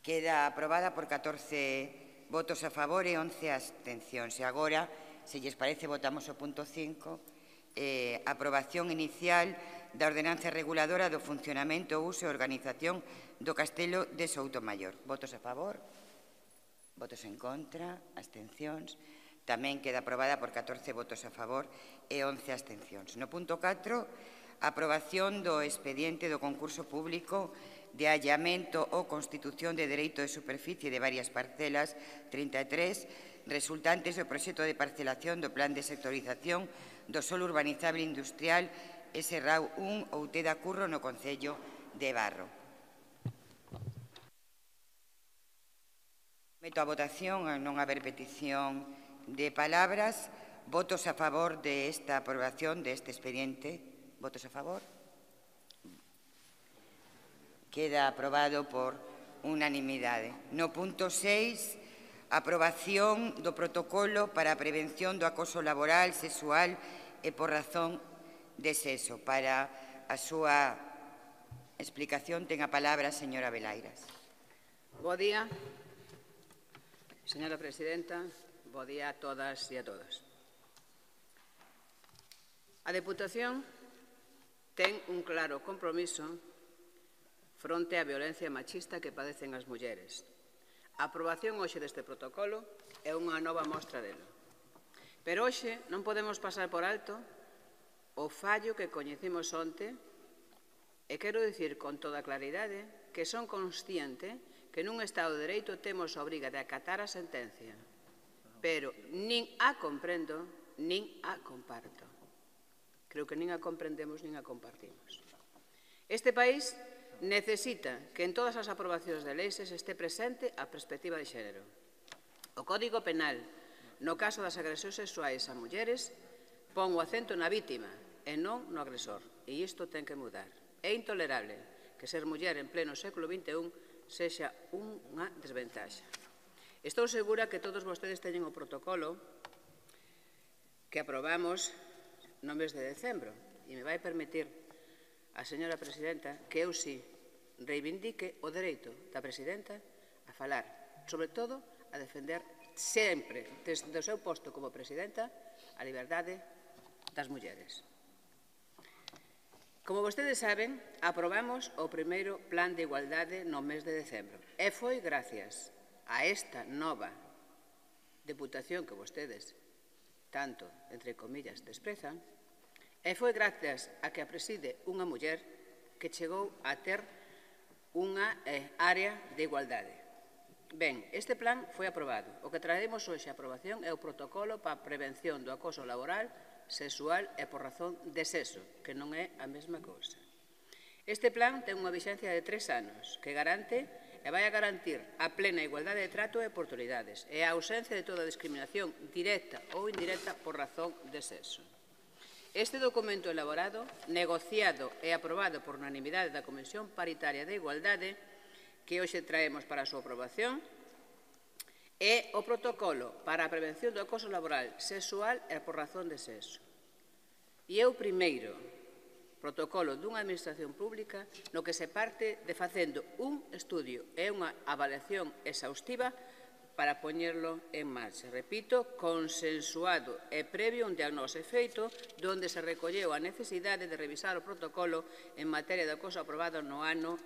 Queda aprobada por 14 votos a favor e 11 abstencións. E agora, se lles parece, votamos o punto 5, eh, aprobación inicial da Ordenanza Reguladora do Funcionamento, Uso e Organización do Castelo de Soutomayor. Votos a favor? Votos en contra? Abstencións? Tamén queda aprobada por 14 votos a favor e 11 abstencións. No punto 4, aprobación do expediente do concurso público de hallamento ou constitución de dereito de superficie de varias parcelas 33 resultantes do proxecto de parcelación do plan de sectorización do solo urbanizable industrial e Serrao 1 Outeda Curro no Concello de Barro. Meto a votación, a non haber petición de palabras. Votos a favor de esta aprobación deste expediente. Votos a favor. Queda aprobado por unanimidade. No punto 6, aprobación do protocolo para prevención do acoso laboral, sexual e por razón deseso Para a súa explicación ten a palabra a señora Belairas. Bo día, señora presidenta, bo día a todas e a todos. A Deputación ten un claro compromiso fronte á violencia machista que padecen as mulleres. A aprobación hoxe deste protocolo é unha nova mostra delo. Pero hoxe non podemos pasar por alto o fallo que coñecemos onte, e quero dicir con toda claridade que son consciente que nun Estado de Dereito temos a obriga de acatar a sentencia, pero nin a comprendo, nin a comparto. Creo que nin a comprendemos, nin a compartimos. Este país necesita que en todas as aprobacións de leis se este presente a perspectiva de xénero. O Código Penal, no caso das agresións sexuais a mulleres, pon o acento na vítima, e non no agresor. E isto ten que mudar. É intolerable que ser muller en pleno século XXI sexa unha desventaxa. Estou segura que todos vostedes teñen o protocolo que aprobamos no mes de decembro e me vai permitir a señora presidenta que eu sí reivindique o dereito da presidenta a falar, sobre todo a defender sempre, desde o seu posto como presidenta, a liberdade das mulleres. Como vostedes saben, aprobamos o primeiro Plan de Igualdade no mes de decembro. E foi gracias a esta nova deputación que vostedes tanto, entre comillas, desprezan, e foi gracias a que a preside unha muller que chegou a ter unha eh, área de igualdade. Ben, este plan foi aprobado. O que traemos hoxe a aprobación é o protocolo para a prevención do acoso laboral sexual e por razón de sexo, que non é a mesma cousa. Este plan ten unha vixencia de tres anos que garante e vai a garantir a plena igualdade de trato e oportunidades e ausencia de toda discriminación directa ou indirecta por razón de sexo. Este documento elaborado, negociado e aprobado por unanimidade da Comisión Paritaria de Igualdade, que hoxe traemos para a súa aprobación, é o protocolo para a prevención do acoso laboral sexual e por razón de sexo. E é o primeiro protocolo dunha administración pública no que se parte de facendo un estudio e unha avaliación exhaustiva para poñerlo en marcha. Repito, consensuado e previo un diagnose feito donde se recolleu a necesidade de revisar o protocolo en materia de acoso aprobado no ano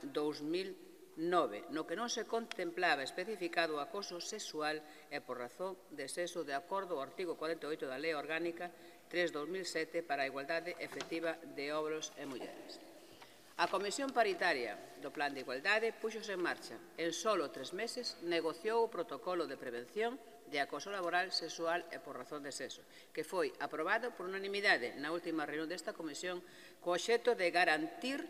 9, no que non se contemplaba especificado o acoso sexual e por razón de sexo de acordo ao artigo 48 da Lei Orgánica 3-2007 para a Igualdade Efectiva de Obros e Mulleres. A Comisión Paritaria do Plan de Igualdade puxose en marcha. En solo tres meses negociou o protocolo de prevención de acoso laboral sexual e por razón de sexo, que foi aprobado por unanimidade na última reunión desta comisión co xeto de garantir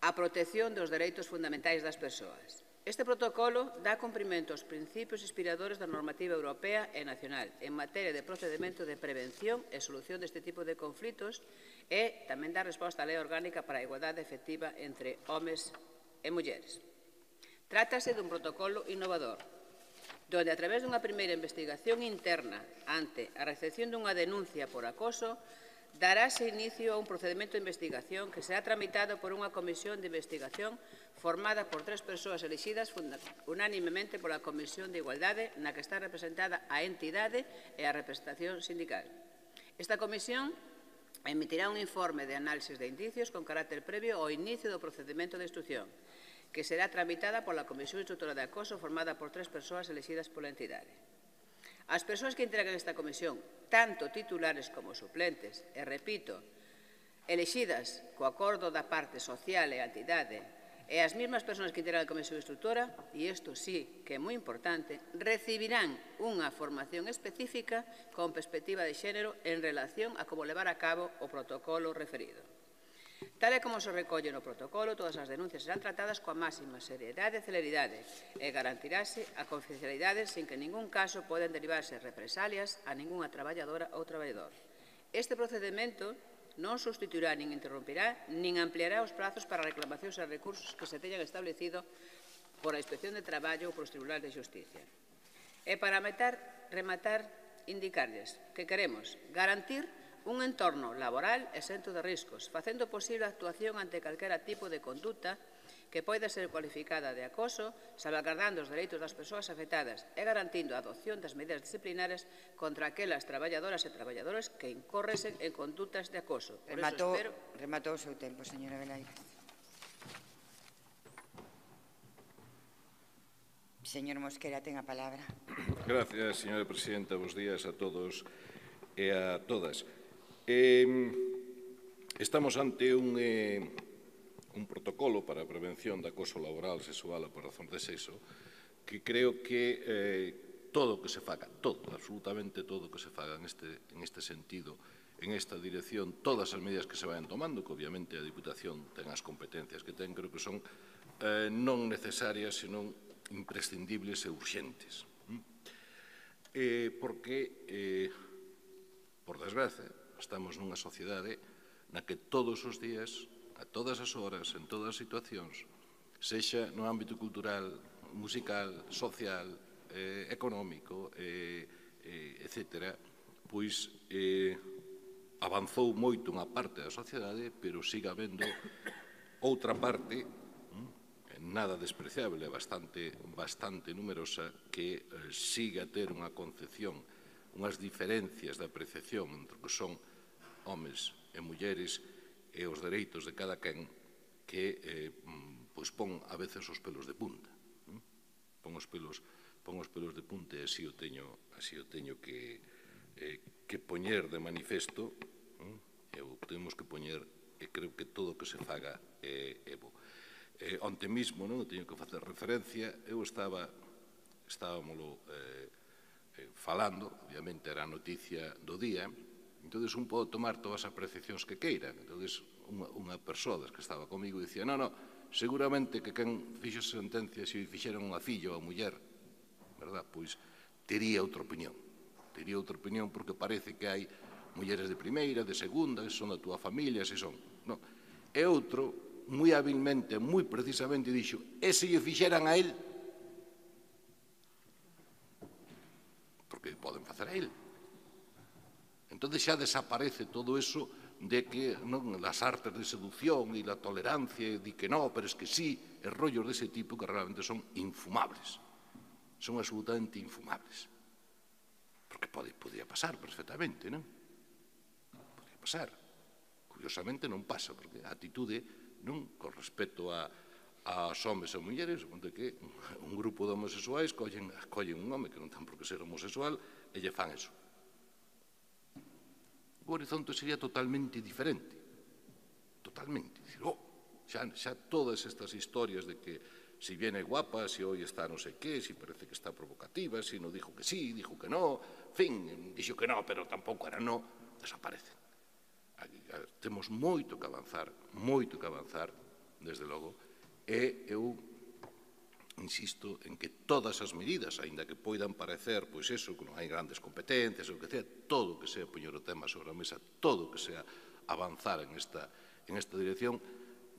a protección dos dereitos fundamentais das persoas. Este protocolo dá cumprimento aos principios inspiradores da normativa europea e nacional en materia de procedimento de prevención e solución deste tipo de conflitos e tamén dá resposta á Lei Orgánica para a Igualdade Efectiva entre homes e mulleres. Trátase dun protocolo innovador, donde a través dunha primeira investigación interna ante a recepción dunha denuncia por acoso darase inicio a un procedimento de investigación que será tramitado por unha comisión de investigación formada por tres persoas elegidas unánimemente pola Comisión de Igualdade na que está representada a entidade e a representación sindical. Esta comisión emitirá un informe de análisis de indicios con carácter previo ao inicio do procedimento de instrucción, que será tramitada pola Comisión Instructora de Acoso formada por tres persoas elegidas pola entidade. As persoas que integran esta comisión, tanto titulares como suplentes, e repito, elegidas co acordo da parte social e a entidade e as mesmas persoas que integran a Comisión Instructora, e isto sí que é moi importante, recibirán unha formación específica con perspectiva de xénero en relación a como levar a cabo o protocolo referido. Tal e como se recolle no protocolo, todas as denuncias serán tratadas coa máxima seriedade e celeridade e garantirase a confidencialidade sin que en ningún caso poden derivarse represalias a ningunha traballadora ou traballador. Este procedimento non sustituirá nin interrompirá nin ampliará os prazos para reclamacións e recursos que se teñan establecido por a Inspección de Traballo ou por os Tribunales de Justicia. E para metar, rematar, indicarles que queremos garantir un entorno laboral exento de riscos, facendo posible a actuación ante calquera tipo de conduta que poida ser cualificada de acoso, salvaguardando os dereitos das persoas afectadas e garantindo a adopción das medidas disciplinares contra aquelas traballadoras e traballadores que incorresen en condutas de acoso. Por rematou, espero... rematou o seu tempo, señora Belaire. Señor Mosquera, ten a palabra. Gracias, señora presidenta. Bos días a todos e a todas. Eh, estamos ante un, eh, un protocolo para a prevención de acoso laboral sexual por razón de sexo que creo que eh, todo o que se faga, todo, absolutamente todo o que se faga en este, en este sentido, en esta dirección, todas as medidas que se vayan tomando, que obviamente a Diputación ten as competencias que ten, creo que son eh, non necesarias, senón imprescindibles e urxentes. Mm. Eh, porque, eh, por desgracia, estamos nunha sociedade na que todos os días, a todas as horas, en todas as situacións, sexa no ámbito cultural, musical, social, eh, económico, eh, eh, etc., pois eh, avanzou moito unha parte da sociedade, pero siga habendo outra parte eh, nada despreciable, bastante, bastante numerosa, que eh, siga ter unha concepción, unhas diferencias de apreciación entre o que son homes e mulleres e os dereitos de cada quen que eh, pois pon a veces os pelos de punta. Pon os pelos, pon os pelos de punta e así o teño, así o teño que, eh, que poñer de manifesto eh, e o temos que poñer e creo que todo o que se faga é, é bo. Eh, onte mismo, non, teño que facer referencia, eu estaba, estábamolo eh, eh, falando, obviamente era a noticia do día, Entón, un pode tomar todas as apreciacións que queira. Entón, unha, unha persoa das que estaba comigo dicía, non, non, seguramente que quen fixo esa sentencia se fixeron unha filla ou a muller, verdad? Pois tería outra opinión. Tería outra opinión porque parece que hai mulleres de primeira, de segunda, que son da túa familia, se son. Non. E outro, moi hábilmente, moi precisamente, dixo, e se lle fixeran a él? Porque poden facer a él. Entón xa desaparece todo eso de que non las artes de seducción e la tolerancia e di que no, pero es que sí, e rollos dese tipo que realmente son infumables. Son absolutamente infumables. Porque pode, podía pasar perfectamente, non? Podía pasar. Curiosamente non pasa, porque a atitude non con respecto a, aos homes e mulleres, onde que un grupo de homosexuais collen, collen un home que non tan por que ser homosexual e lle fan eso horizonte sería totalmente diferente. Totalmente. Dicir, oh, xa, xa todas estas historias de que si viene guapa, si hoy está no sé qué, si parece que está provocativa, si no dijo que sí, dijo que no, fin, dixo que no, pero tampouco era no, desaparecen. Temos moito que avanzar, moito que avanzar, desde logo, e eu insisto en que todas as medidas, aínda que poidan parecer, pois eso, que non hai grandes competencias, o que sea, todo que sea poñer o tema sobre a mesa, todo que sea avanzar en esta, en esta dirección,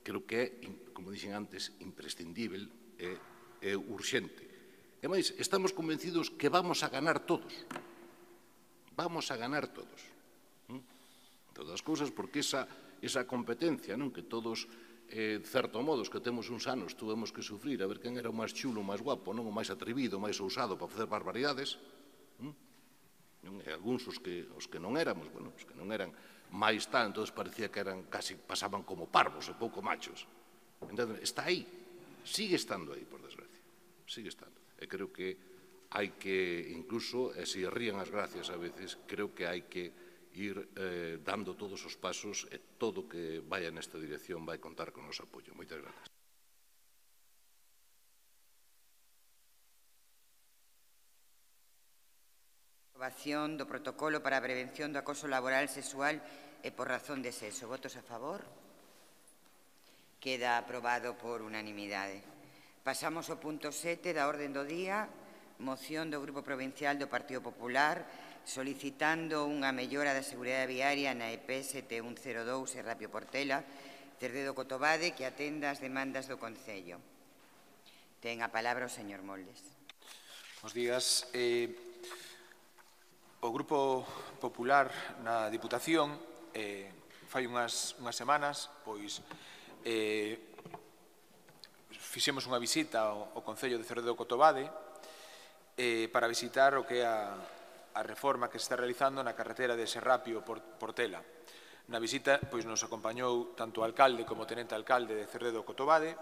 creo que é, como dixen antes, imprescindible e, e urxente. E máis, estamos convencidos que vamos a ganar todos. Vamos a ganar todos. Hm? Todas as cousas, porque esa, esa competencia non que todos eh, certo modo, os que temos uns anos tuvemos que sufrir a ver quen era o máis chulo, o máis guapo, non o máis atrevido, o máis ousado para facer barbaridades, hm? non? e algúns os que, os que non éramos, bueno, os que non eran máis tan, entón parecía que eran casi pasaban como parvos e pouco machos. Entón, está aí, sigue estando aí, por desgracia, sigue estando. E creo que hai que, incluso, e se rían as gracias a veces, creo que hai que ir eh, dando todos os pasos e todo que vaya nesta dirección vai contar con o noso apoio. Moitas grazas. Aprobación do protocolo para a prevención do acoso laboral sexual e por razón de sexo. Votos a favor? Queda aprobado por unanimidade. Pasamos ao punto 7 da orde do día, moción do Grupo Provincial do Partido Popular solicitando unha mellora da seguridade viaria na EP 7102 Rapio Portela, Cerdedo Cotobade, que atenda as demandas do Concello. Ten a palabra o señor Moldes. Bos días. Eh, o Grupo Popular na Diputación eh, fai unhas, unhas semanas, pois, eh, fixemos unha visita ao, ao Concello de Cerdedo Cotobade eh, para visitar o que é a, a reforma que se está realizando na carretera de Serrapio por Portela. Na visita pois, nos acompañou tanto o alcalde como o tenente alcalde de Cerredo Cotobade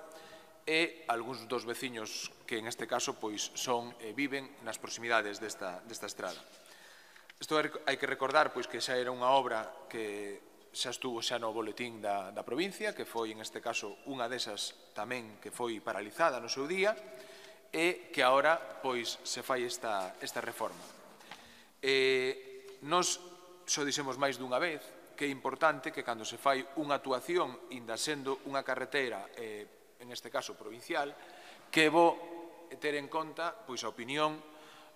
e algúns dos veciños que en este caso pois son e viven nas proximidades desta, desta estrada. Isto hai que recordar pois que xa era unha obra que xa estuvo xa no boletín da, da provincia, que foi en este caso unha desas tamén que foi paralizada no seu día, e que agora pois se fai esta, esta reforma. Eh, nos xo dixemos máis dunha vez que é importante que cando se fai unha actuación, inda sendo unha carretera, eh, en este caso provincial, que vou ter en conta pois, a opinión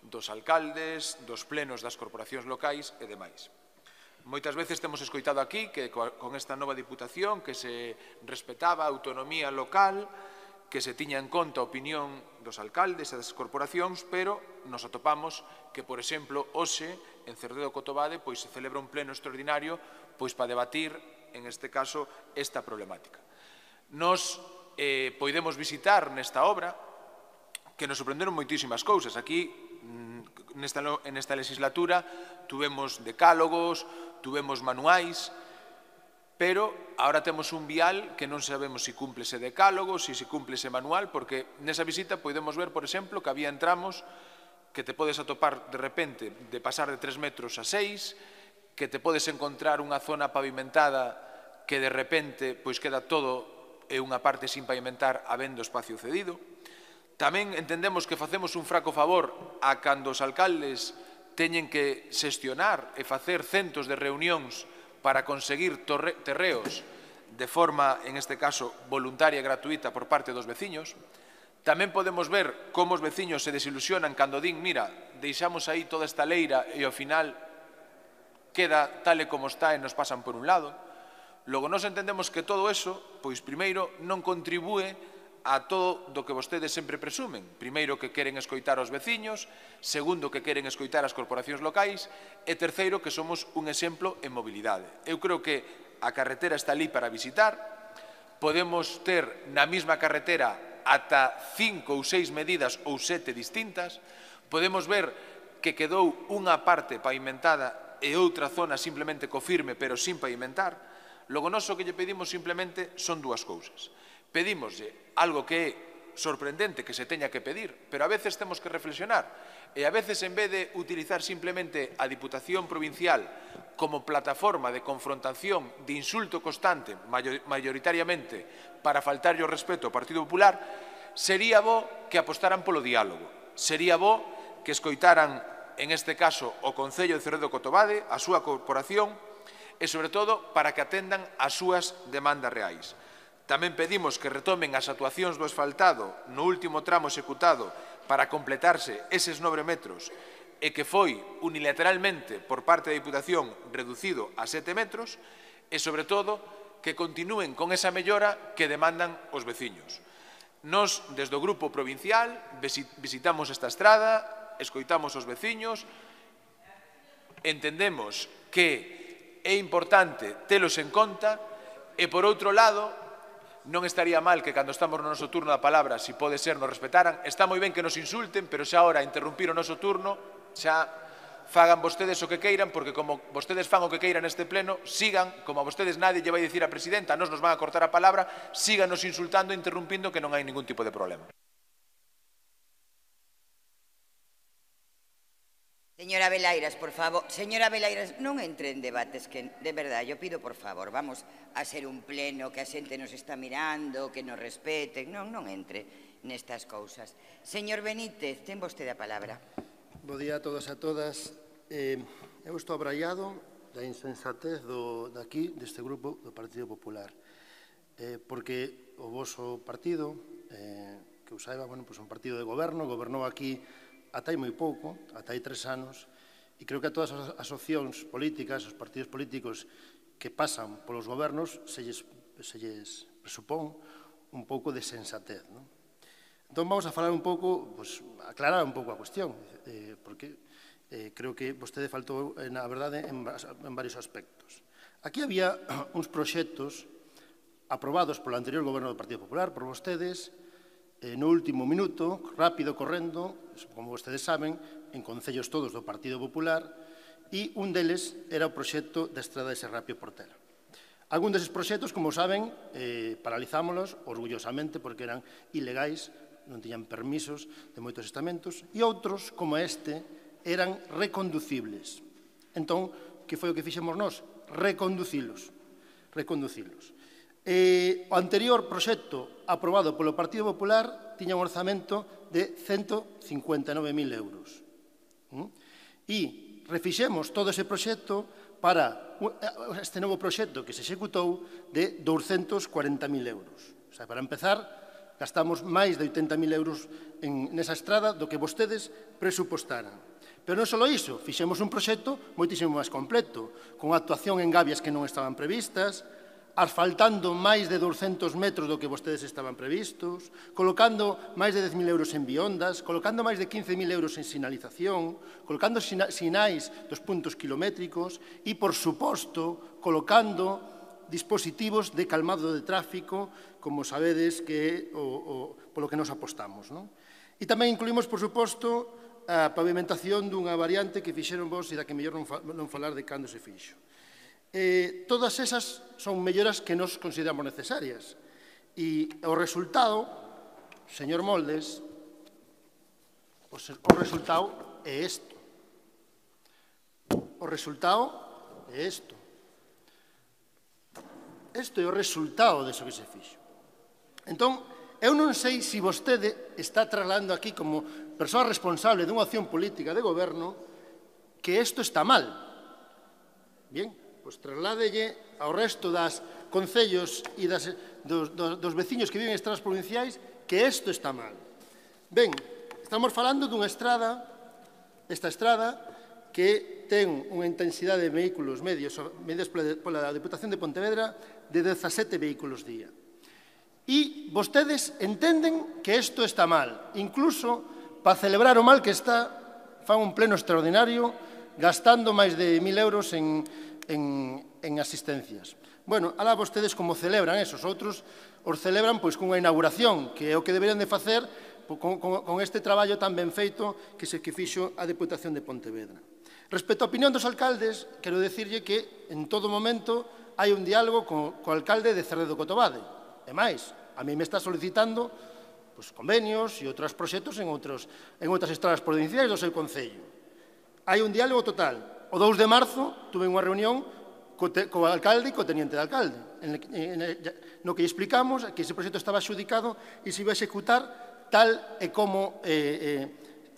dos alcaldes, dos plenos das corporacións locais e demais. Moitas veces temos escoitado aquí que con esta nova diputación que se respetaba a autonomía local, que se tiña en conta a opinión dos alcaldes e das corporacións, pero nos atopamos que, por exemplo, hoxe, en Cerdedo Cotobade, pois se celebra un pleno extraordinario pois para debatir, en este caso, esta problemática. Nos eh, poidemos visitar nesta obra que nos sorprenderon moitísimas cousas. Aquí, mm, nesta, nesta legislatura, tuvemos decálogos, tuvemos manuais, pero ahora temos un vial que non sabemos si cumple ese decálogo, se si cumple ese manual, porque nesa visita podemos ver, por exemplo, que había entramos que te podes atopar de repente de pasar de 3 metros a 6, que te podes encontrar unha zona pavimentada que de repente pois queda todo e unha parte sin pavimentar habendo espacio cedido. Tamén entendemos que facemos un fraco favor a cando os alcaldes teñen que xestionar e facer centos de reunións para conseguir terreos de forma, en este caso, voluntaria e gratuita por parte dos veciños. Tamén podemos ver como os veciños se desilusionan cando din, mira, deixamos aí toda esta leira e ao final queda tal e como está e nos pasan por un lado. Logo, nos entendemos que todo eso, pois primeiro, non contribúe a todo do que vostedes sempre presumen. Primeiro, que queren escoitar aos veciños, segundo, que queren escoitar as corporacións locais e terceiro, que somos un exemplo en mobilidade. Eu creo que a carretera está ali para visitar, podemos ter na mesma carretera ata cinco ou seis medidas ou sete distintas, podemos ver que quedou unha parte pavimentada e outra zona simplemente co firme pero sin pavimentar, logo noso que lle pedimos simplemente son dúas cousas. Pedímoslle algo que é sorprendente que se teña que pedir, pero a veces temos que reflexionar e a veces en vez de utilizar simplemente a Diputación Provincial como plataforma de confrontación, de insulto constante, mayoritariamente, para faltar o respeto ao Partido Popular, sería bo que apostaran polo diálogo. Sería bo que escoitaran, en este caso, o Concello de Cerredo Cotobade, a súa corporación, e, sobre todo, para que atendan as súas demandas reais. Tamén pedimos que retomen as actuacións do asfaltado no último tramo executado para completarse eses 9 metros e que foi unilateralmente por parte da Diputación reducido a 7 metros e, sobre todo, que continúen con esa mellora que demandan os veciños. Nos, desde o Grupo Provincial, visitamos esta estrada, escoitamos os veciños, entendemos que é importante telos en conta e, por outro lado, non estaría mal que cando estamos no noso turno da palabra, si pode ser, nos respetaran. Está moi ben que nos insulten, pero xa ahora interrumpir o noso turno, xa fagan vostedes o que queiran, porque como vostedes fan o que queiran neste pleno, sigan, como a vostedes nadie lle vai dicir a presidenta, nos nos van a cortar a palabra, síganos insultando interrumpindo que non hai ningún tipo de problema. Señora Velairas, por favor. Señora Velairas, non entre en debates que, de verdade, yo pido por favor, vamos a ser un pleno que a xente nos está mirando, que nos respeten. Non, non entre nestas cousas. Señor Benítez, ten vostede a palabra. Bo día a todos e a todas. Eh, eu estou abraiado da insensatez do, daqui, deste grupo do Partido Popular. Eh, porque o voso partido, eh, que o saiba, bueno, pois un partido de goberno, gobernou aquí atai moi pouco, ata hai tres anos, e creo que a todas as asociacións políticas, os partidos políticos que pasan polos gobernos, se lles presupón un pouco de sensatez. Non? Entón, vamos a falar un pouco, pues, aclarar un pouco a cuestión, eh, porque eh, creo que vostede faltou, eh, na verdade, en, en varios aspectos. Aquí había <clears throat> uns proxectos aprobados polo anterior goberno do Partido Popular, por vostedes, eh, no último minuto, rápido correndo, como vostedes saben, en concellos todos do Partido Popular, e un deles era o proxecto da Estrada de Serrapio Portela. Algún deses proxectos, como saben, eh, paralizámolos orgullosamente porque eran ilegais, non tiñan permisos de moitos estamentos, e outros, como este, eran reconducibles. Entón, que foi o que fixemos nós? Reconducilos. Reconducilos. Eh, o anterior proxecto aprobado polo Partido Popular tiña un orzamento de 159.000 euros. Mm? E refixemos todo ese proxecto para eh, este novo proxecto que se executou de 240.000 euros. O sea, para empezar, gastamos máis de 80.000 euros en, nesa estrada do que vostedes presupostaran. Pero non só iso, fixemos un proxecto moitísimo máis completo, con actuación en gavias que non estaban previstas, asfaltando máis de 200 metros do que vostedes estaban previstos, colocando máis de 10.000 euros en biondas, colocando máis de 15.000 euros en sinalización, colocando sinais dos puntos kilométricos e, por suposto, colocando dispositivos de calmado de tráfico, como sabedes que o, o, polo que nos apostamos. Non? E tamén incluímos, por suposto, a pavimentación dunha variante que fixeron vos e da que mellor non, fa, non falar de cando se fixo eh, todas esas son melloras que nos consideramos necesarias. E o resultado, señor Moldes, pues, o resultado é isto. O resultado é isto. Isto é o resultado deso que se fixo. Entón, eu non sei se vostede está trasladando aquí como persoa responsable dunha acción política de goberno que isto está mal. Bien, pois trasládelle ao resto das concellos e das, dos, dos, dos veciños que viven estradas provinciais que isto está mal. Ben, estamos falando dunha estrada, esta estrada, que ten unha intensidade de vehículos medios, medios pola Deputación de Pontevedra de 17 vehículos día. E vostedes entenden que isto está mal. Incluso, para celebrar o mal que está, fan un pleno extraordinario gastando máis de 1.000 euros en en, en asistencias. Bueno, alá vostedes como celebran esos outros, os celebran pois cunha inauguración, que é o que deberían de facer con, este traballo tan ben feito que se que fixo a Deputación de Pontevedra. Respecto á opinión dos alcaldes, quero decirlle que en todo momento hai un diálogo co, co alcalde de Cerredo Cotobade. E a mí me está solicitando pues, convenios e outros proxectos en, outros, en outras estradas provinciais do seu Concello. Hai un diálogo total. O 2 de marzo tuve unha reunión co, te, co alcalde e co teniente de alcalde, en, en, no que explicamos que ese proxecto estaba xudicado e se iba a executar tal e como eh, eh,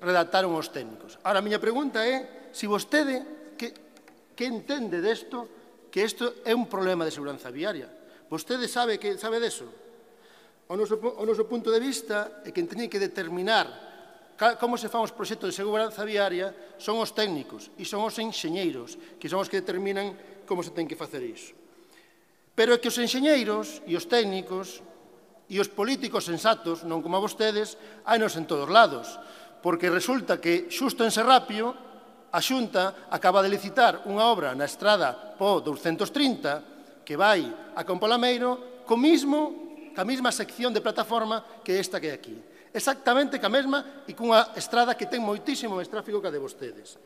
redactaron os técnicos. Ahora, a miña pregunta é si vostede que, que entende desto que isto é un problema de seguranza viaria. Vostede sabe que sabe deso? O o noso punto de vista é que teñen que determinar como se fan os proxectos de seguranza viaria son os técnicos e son os enxeñeiros, que son os que determinan como se ten que facer iso. Pero é que os enxeñeiros e os técnicos e os políticos sensatos, non como a vostedes, hainos en todos lados, porque resulta que xusto en Serrapio a Xunta acaba de licitar unha obra na estrada Po 230 que vai a Compalameiro co mismo, ca mesma sección de plataforma que esta que é aquí exactamente ca mesma e cunha estrada que ten moitísimo máis tráfico que a de vostedes.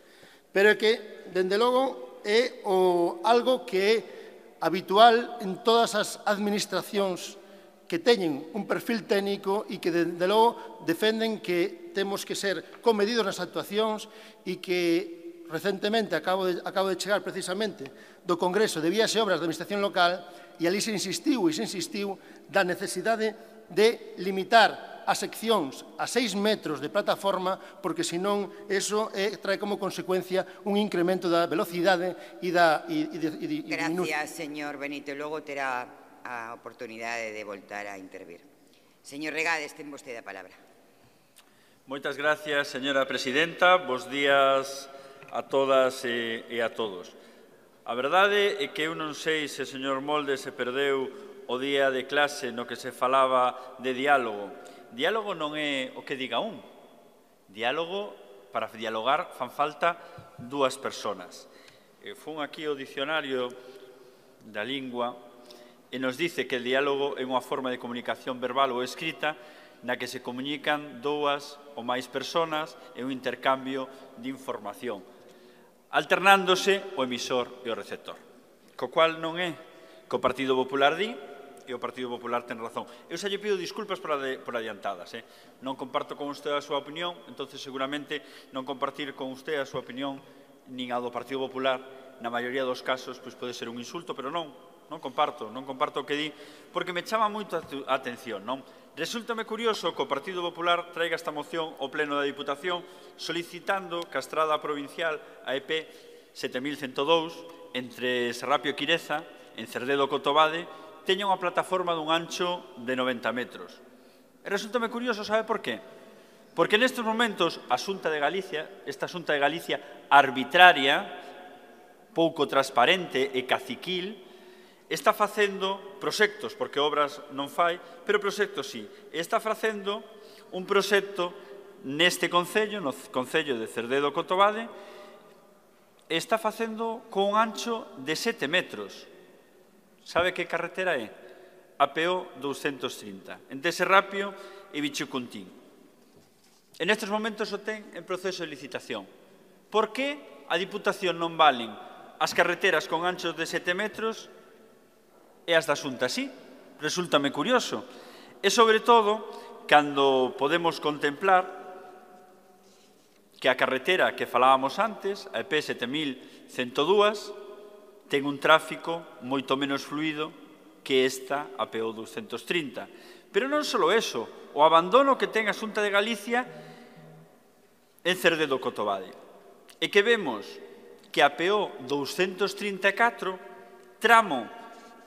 Pero é que, dende logo, é o, algo que é habitual en todas as administracións que teñen un perfil técnico e que, dende logo, defenden que temos que ser comedidos nas actuacións e que recentemente acabo de, acabo de chegar precisamente do Congreso de Vías e Obras da Administración Local e ali se insistiu e se insistiu da necesidade de limitar as seccións a 6 metros de plataforma porque senón eso eh, trae como consecuencia un incremento da velocidade e da e, e, e, Gracias, señor Benito. Logo terá a a oportunidade de voltar a intervir. Señor Regades, ten vostede a palabra. Moitas gracias, señora presidenta. Bos días a todas e, e a todos. A verdade é que eu non sei se o señor Molde se perdeu o día de clase no que se falaba de diálogo. Diálogo non é o que diga un. Diálogo, para dialogar, fan falta dúas personas. E fun aquí o dicionario da lingua e nos dice que o diálogo é unha forma de comunicación verbal ou escrita na que se comunican dúas ou máis personas e un intercambio de información, alternándose o emisor e o receptor. Co cual non é que o Partido Popular di e Partido Popular ten razón. Eu xa lle pido disculpas por, ade, por adiantadas. Eh? Non comparto con usted a súa opinión, entonces seguramente non compartir con usted a súa opinión nin a do Partido Popular na maioría dos casos pois pode ser un insulto, pero non, non comparto, non comparto o que di, porque me chama moito a atención, non? Resultame curioso que o Partido Popular traiga esta moción ao Pleno da Diputación solicitando que a estrada provincial a EP 7102 entre Serrapio Quireza, en Cerdedo Cotobade, teña unha plataforma dun ancho de 90 metros. E resultame curioso, sabe por qué? Porque nestes momentos a Xunta de Galicia, esta Xunta de Galicia arbitraria, pouco transparente e caciquil, está facendo proxectos, porque obras non fai, pero proxectos sí. Está facendo un proxecto neste Concello, no Concello de Cerdedo Cotobade, está facendo con un ancho de 7 metros. Sabe que carretera é? A PO 230, entre Serrapio e Bichucuntín. En estes momentos o ten en proceso de licitación. Por que a Diputación non valen as carreteras con anchos de 7 metros e as da Xunta sí. Resultame curioso. E, sobre todo, cando podemos contemplar que a carretera que falábamos antes, a EP 7102, ten un tráfico moito menos fluido que esta a PO 230. Pero non só eso, o abandono que ten a Xunta de Galicia en Cerdedo Cotobade. E que vemos que a PO 234, tramo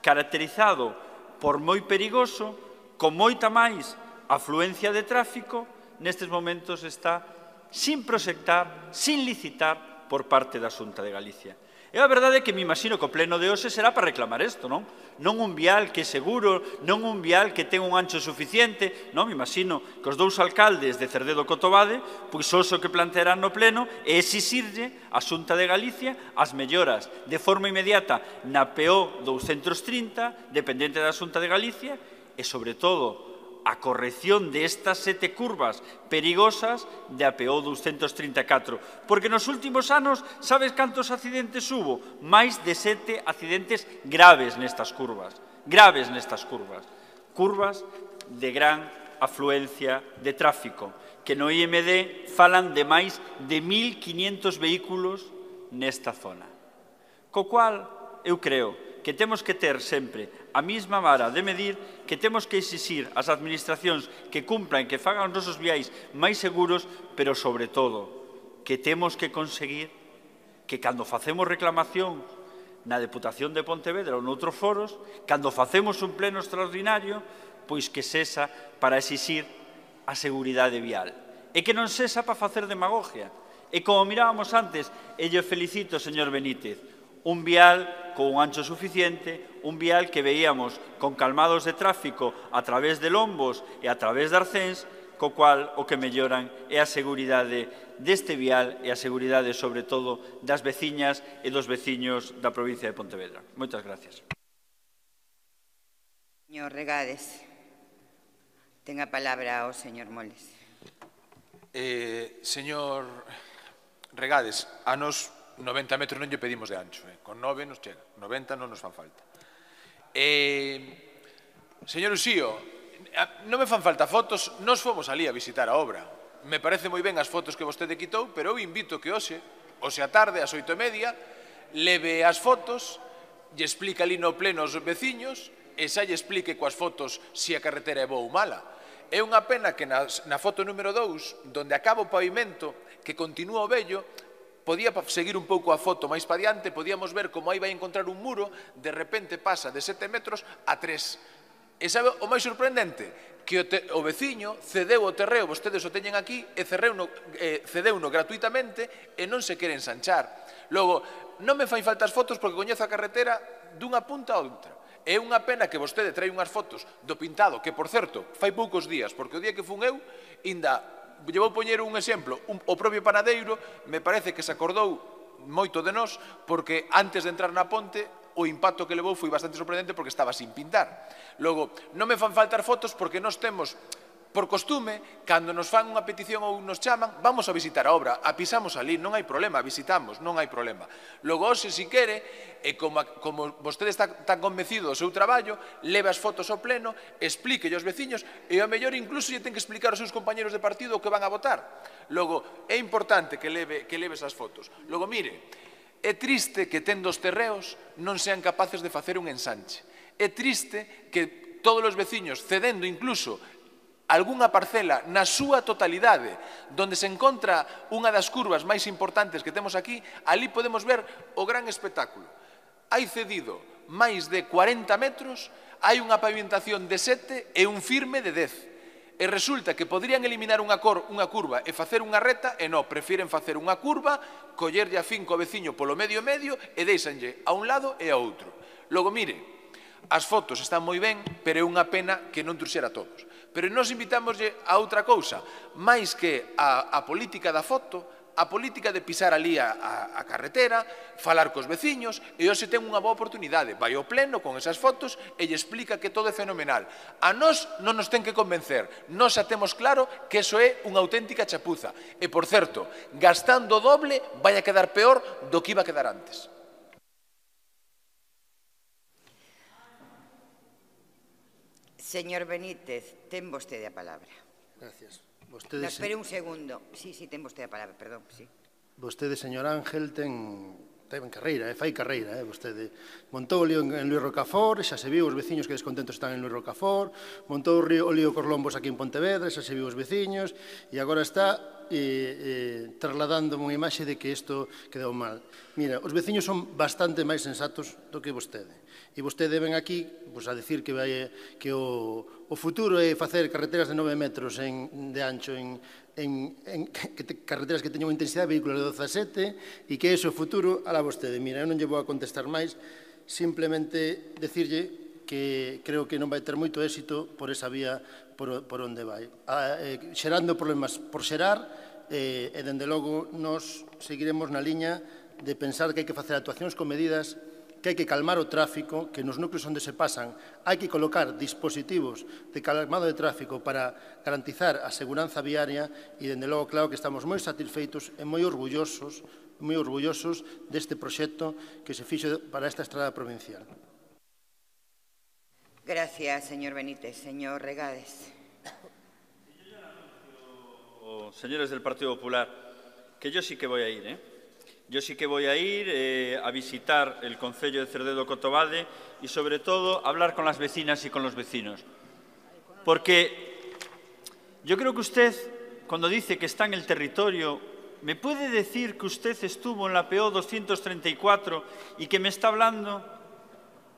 caracterizado por moi perigoso, con moita máis afluencia de tráfico, nestes momentos está sin proxectar, sin licitar por parte da Xunta de Galicia. E a verdade é que me imagino que o pleno de hoxe será para reclamar isto, non? Non un vial que é seguro, non un vial que ten un ancho suficiente, non? Me imagino que os dous alcaldes de Cerdedo Cotobade, pois oso que plantearán no pleno é exixirlle a Xunta de Galicia as melloras de forma inmediata na PO 230, dependente da Xunta de Galicia, e, sobre todo, a corrección de estas sete curvas perigosas de APO 234. Porque nos últimos anos, sabes cantos accidentes hubo? Máis de sete accidentes graves nestas curvas. Graves nestas curvas. Curvas de gran afluencia de tráfico, que no IMD falan de máis de 1.500 vehículos nesta zona. Co cual, eu creo que temos que ter sempre a mesma vara de medir que temos que exixir ás administracións que cumplan, que fagan os nosos viais máis seguros, pero sobre todo que temos que conseguir que cando facemos reclamación na Deputación de Pontevedra ou noutros foros, cando facemos un pleno extraordinario, pois que sesa para exixir a seguridade vial. E que non sesa para facer demagogia. E como mirábamos antes, e lle felicito, señor Benítez, un vial con un ancho suficiente, un vial que veíamos con calmados de tráfico a través de Lombos e a través de Arcéns, co cual o que melloran é a seguridade deste vial e a seguridade, sobre todo, das veciñas e dos veciños da provincia de Pontevedra. Moitas gracias. Señor Regades, ten a palabra o señor Moles. Eh, señor Regades, a nos 90 metros non lle pedimos de ancho, eh? con 9 nos chega, 90 non nos fan falta. Eh, señor Uxío, eh, ah, non me fan falta fotos, nos fomos ali a visitar a obra. Me parece moi ben as fotos que vostede quitou, pero eu invito que hoxe, hoxe a tarde, ás oito e media, leve as fotos, lle explica ali no pleno aos veciños, e xa lle explique coas fotos se a carretera é boa ou mala. É unha pena que na, na foto número 2, donde acaba o pavimento, que continúa o vello, podía seguir un pouco a foto máis pa diante, podíamos ver como aí vai encontrar un muro, de repente pasa de 7 metros a 3. E sabe o máis sorprendente? Que o, te, o veciño cedeu o terreo, vostedes o teñen aquí, e cerreuno, eh, cedeuno gratuitamente e non se quere ensanchar. Logo, non me fai faltas fotos porque coñezo a carretera dunha punta a outra. É unha pena que vostede trai unhas fotos do pintado, que, por certo, fai poucos días, porque o día que fun eu, inda lle vou poñer un exemplo. Un, o propio panadeiro me parece que se acordou moito de nós porque antes de entrar na ponte o impacto que levou foi bastante sorprendente porque estaba sin pintar. Logo, non me fan faltar fotos porque nós temos Por costume, cando nos fan unha petición ou nos chaman, vamos a visitar a obra, a pisamos ali, non hai problema, visitamos, non hai problema. Logo, hoxe, si quere, e como, como vostede está tan convencido do seu traballo, leve as fotos ao pleno, explique aos veciños, e ao mellor incluso lle ten que explicar aos seus compañeros de partido o que van a votar. Logo, é importante que leve, que leve esas fotos. Logo, mire, é triste que tendo os terreos non sean capaces de facer un ensanche. É triste que todos os veciños, cedendo incluso algunha parcela na súa totalidade, donde se encontra unha das curvas máis importantes que temos aquí, ali podemos ver o gran espectáculo. Hai cedido máis de 40 metros, hai unha pavimentación de 7 e un firme de 10. E resulta que podrían eliminar unha, cor, unha curva e facer unha reta, e non, prefiren facer unha curva, collerlle a fin co veciño polo medio medio e deixanlle a un lado e a outro. Logo, mire, as fotos están moi ben, pero é unha pena que non truxera todos. Pero nos invitámoslle a outra cousa, máis que a, a política da foto, a política de pisar ali a, a, a carretera, falar cos veciños, e hoxe ten unha boa oportunidade. Vai ao pleno con esas fotos e lle explica que todo é fenomenal. A nós non nos ten que convencer. Nós xa temos claro que eso é unha auténtica chapuza. E, por certo, gastando doble vai a quedar peor do que iba a quedar antes. Señor Benítez, ten vostede a palabra. Gracias. Vostede, no, espere un segundo. Sí, sí, ten vostede a palabra, perdón, sí. Vostede, señor Ángel, ten ten carreira, eh, fai carreira, eh, vostede. Montou o lío en, en Luis Rocafor, xa se viu os veciños que descontentos están en Luis Rocafor, montou o lío, o lío cos lombos aquí en Pontevedra, xa se viu os veciños, e agora está eh, eh, trasladando unha imaxe de que isto quedou mal. Mira, os veciños son bastante máis sensatos do que vostede E vostede ven aquí pues, a decir que, vai, que o, o futuro é facer carreteras de 9 metros en, de ancho en, en, en que te, carreteras que teñen unha intensidade vehículos de 17 e que é o futuro, ala vostede. Mira, eu non lle vou a contestar máis, simplemente decirlle que creo que non vai ter moito éxito por esa vía por, por onde vai. A, eh, xerando problemas por xerar, eh, e dende logo nos seguiremos na liña de pensar que hai que facer actuacións con medidas que hai que calmar o tráfico, que nos núcleos onde se pasan hai que colocar dispositivos de calmado de tráfico para garantizar a seguranza viaria e, dende logo, claro que estamos moi satisfeitos e moi orgullosos moi orgullosos deste proxecto que se fixo para esta estrada provincial. Gracias, señor Benítez. Señor Regades. Señores del Partido Popular, que yo sí que voy a ir, ¿eh? Yo sí que voy a ir eh, a visitar el Concello de Cerdedo Cotobade y sobre todo hablar con las vecinas y con los vecinos. Porque yo creo que usted, cuando dice que está en el territorio, ¿me puede decir que usted estuvo en la PO 234 y que me está hablando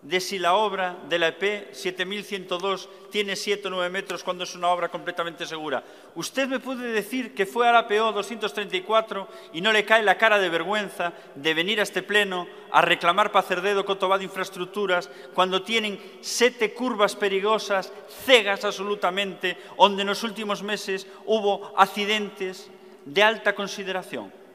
de si la obra de la EP 7102 tiene 7 o 9 metros cuando es una obra completamente segura. ¿Usted me puede decir que fue a la PO 234 y no le cae la cara de vergüenza de venir a este pleno a reclamar para Cerdedo Cotobá de infraestructuras cuando tienen siete curvas perigosas, cegas absolutamente, donde en los últimos meses hubo accidentes de alta consideración?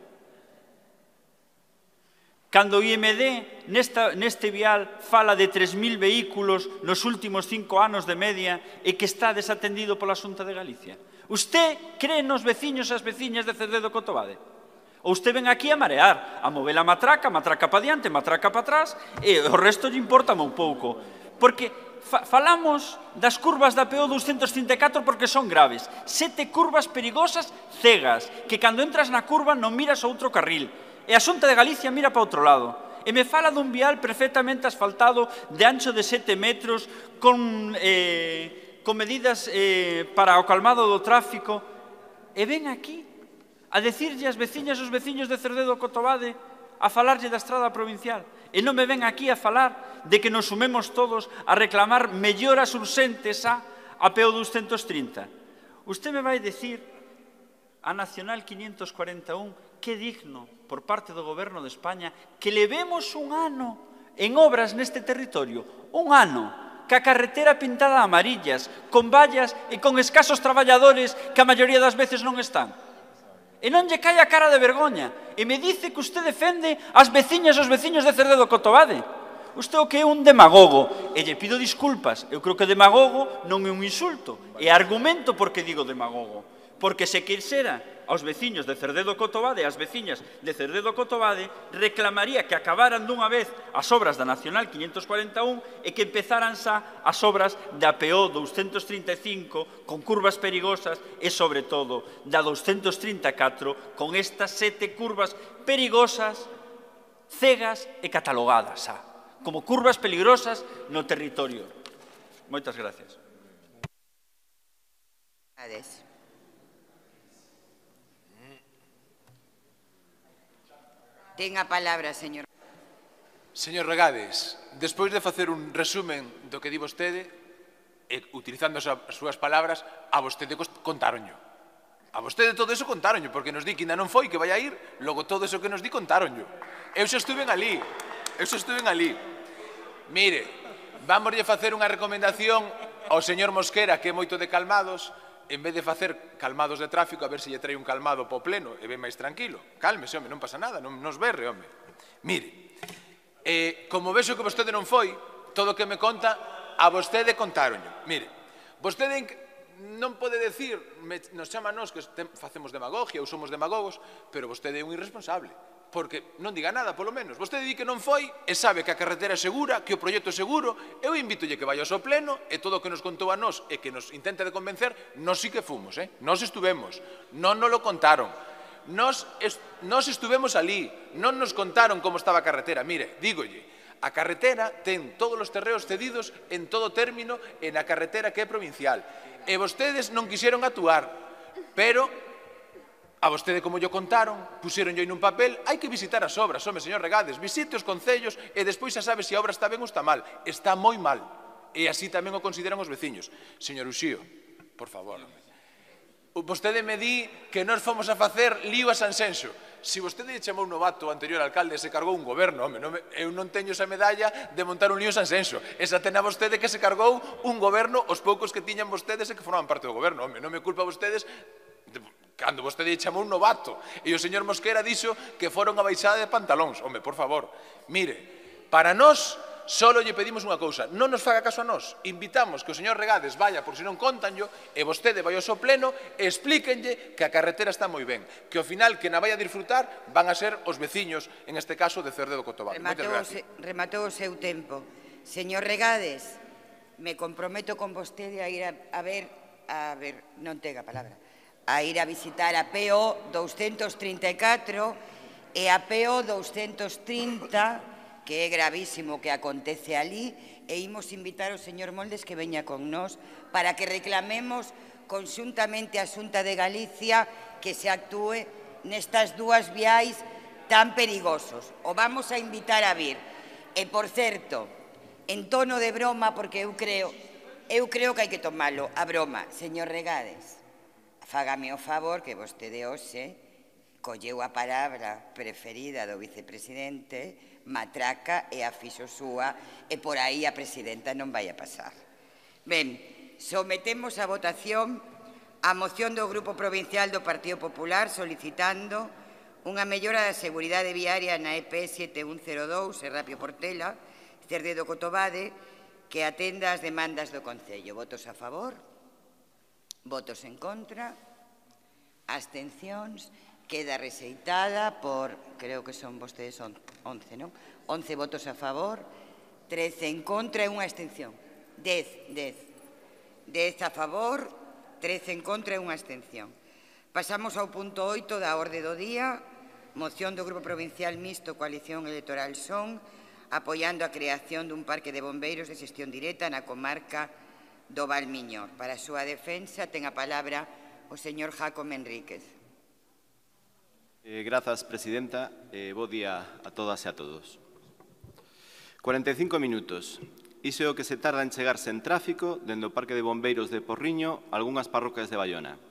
Cando o IMD nesta, neste vial fala de 3.000 vehículos nos últimos cinco anos de media e que está desatendido pola Xunta de Galicia. Usted cree nos veciños e as veciñas de Cerdedo Cotobade? Ou usted ven aquí a marear, a mover a matraca, matraca para diante, matraca para atrás, e o resto lle importa un pouco. Porque fa falamos das curvas da PO 234 porque son graves. Sete curvas perigosas cegas, que cando entras na curva non miras outro carril. E a Xunta de Galicia mira para outro lado e me fala dun vial perfectamente asfaltado de ancho de 7 metros con, eh, con medidas eh, para o calmado do tráfico e ven aquí a decirlle as veciñas e os veciños de Cerdedo Cotobade a falarlle da estrada provincial. E non me ven aquí a falar de que nos sumemos todos a reclamar melloras urxentes a, a PO 230. Usted me vai decir a Nacional 541 que digno por parte do Goberno de España que levemos un ano en obras neste territorio. Un ano que a carretera pintada a amarillas, con vallas e con escasos traballadores que a maioría das veces non están. E non lle cae a cara de vergoña. E me dice que usted defende as veciñas e os veciños de Cerdedo Cotobade. Usted o que é un demagogo. E lle pido disculpas. Eu creo que demagogo non é un insulto. É argumento porque digo demagogo. Porque se quixera aos veciños de Cerdedo Cotobade e as veciñas de Cerdedo Cotobade reclamaría que acabaran dunha vez as obras da Nacional 541 e que empezaran xa as obras da PO 235 con curvas perigosas e, sobre todo, da 234 con estas sete curvas perigosas, cegas e catalogadas como curvas peligrosas no territorio. Moitas gracias. Gracias. Ten a palabra, señor. Señor Regades, despois de facer un resumen do que di vostede, e utilizando as súas palabras, a vostede contaronyo. A vostede todo eso contaronyo, porque nos di que ainda non foi, que vai a ir, logo todo eso que nos di contaronyo. Eu xa estuve ali, eu xa estuve ali. Mire, vamos a facer unha recomendación ao señor Mosquera, que é moito de calmados, en vez de facer calmados de tráfico, a ver se lle trae un calmado po pleno, e ben máis tranquilo. Cálmese, home, non pasa nada, non nos berre, home. Mire, eh, como vexo que vostede non foi, todo o que me conta, a vostede contáronlle. Mire, vostede non pode decir, me, nos chama nos que facemos demagogia ou somos demagogos, pero vostede é un irresponsable. Porque non diga nada, polo menos. Vostede di que non foi e sabe que a carretera é segura, que o proxecto é seguro, eu invitolle que vaya ao pleno e todo o que nos contou a nós e que nos intenta de convencer, nós sí que fomos, eh? Nós estuvemos, nos lo contaron. Nós, est nós estuvemos ali, non nos contaron como estaba a carretera. Mire, dígolle, a carretera ten todos os terreos cedidos en todo término en a carretera que é provincial. E vostedes non actuar, pero A vostede, como yo contaron, puseron yo en un papel, hai que visitar as obras, home, señor Regades, visite os concellos e despois xa sabe se a obra está ben ou está mal. Está moi mal. E así tamén o consideran os veciños. Señor Uxío, por favor. Vostede me di que nós fomos a facer lío a Sanxenxo. Se vostede chamou novato o anterior alcalde se cargou un goberno, home, non me, eu non teño esa medalla de montar un lío a Sanxenxo. Esa tena vostede que se cargou un goberno os poucos que tiñan vostedes e que formaban parte do goberno. Home, non me culpa vostedes Cando vostede chamou un novato e o señor Mosquera dixo que foron a baixada de pantalóns. Home, por favor, mire, para nós solo lle pedimos unha cousa, non nos faga caso a nós. Invitamos que o señor Regades vaya, por se non contanllo, e vostede vai ao so pleno e explíquenlle que a carretera está moi ben, que ao final que na vai a disfrutar van a ser os veciños, en este caso de Cerdedo Cotobal. Rematou, se, rematou o seu tempo. Señor Regades, me comprometo con vostede a ir a, a ver, a ver, non tega palabra, a ir a visitar a PO 234 e a PO 230, que é gravísimo que acontece ali, e imos invitar ao señor Moldes que veña con nós para que reclamemos conxuntamente a Xunta de Galicia que se actúe nestas dúas viais tan perigosos. O vamos a invitar a vir. E, por certo, en tono de broma, porque eu creo, eu creo que hai que tomalo a broma, señor Regades fágame o favor que vostede hoxe colleu a palabra preferida do vicepresidente, matraca e a fixo e por aí a presidenta non vai a pasar. Ben, sometemos a votación a moción do Grupo Provincial do Partido Popular solicitando unha mellora da seguridade viaria na EP 7102 Serrapio Portela, Cerdedo Cotobade, que atenda as demandas do Concello. Votos a favor? Votos en contra. Abstencións. Queda rexeitada por, creo que son vostedes 11, non? 11 votos a favor, 13 en contra e unha abstención. 10, 10. 10 a favor, 13 en contra e unha abstención. Pasamos ao punto 8 da orde do día, moción do Grupo Provincial Mixto Coalición Electoral Son, apoiando a creación dun parque de bombeiros de xestión directa na comarca do Valmiñor. Para súa defensa ten a palabra o señor Jacob Enríquez. Eh, Presidenta. Eh, día a todas e a todos. 45 minutos. Iso é o que se tarda en chegar sen tráfico dende o Parque de Bombeiros de Porriño a algunhas parroquias de Bayona.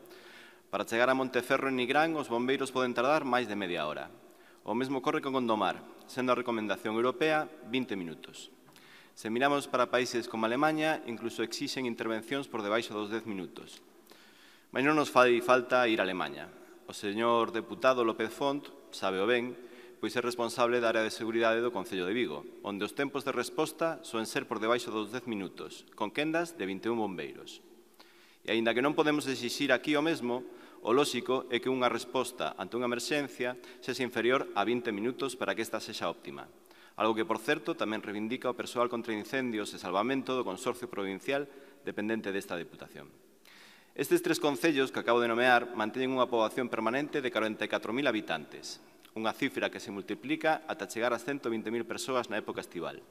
Para chegar a Monteferro en Nigrán, os bombeiros poden tardar máis de media hora. O mesmo corre con Gondomar, sendo a recomendación europea 20 minutos. Se miramos para países como Alemanha, incluso exixen intervencións por debaixo dos 10 minutos. Mas non nos fai falta ir a Alemanha. O señor deputado López Font sabe o ben, pois é responsable da área de seguridade do Concello de Vigo, onde os tempos de resposta soen ser por debaixo dos 10 minutos, con quendas de 21 bombeiros. E aínda que non podemos exixir aquí o mesmo, o lóxico é que unha resposta ante unha emerxencia sexa inferior a 20 minutos para que esta sexa óptima. Algo que, por certo, tamén reivindica o persoal contra incendios e salvamento do Consorcio Provincial dependente desta Deputación. Estes tres concellos que acabo de nomear manteñen unha poboación permanente de 44.000 habitantes, unha cifra que se multiplica ata chegar a 120.000 persoas na época estival.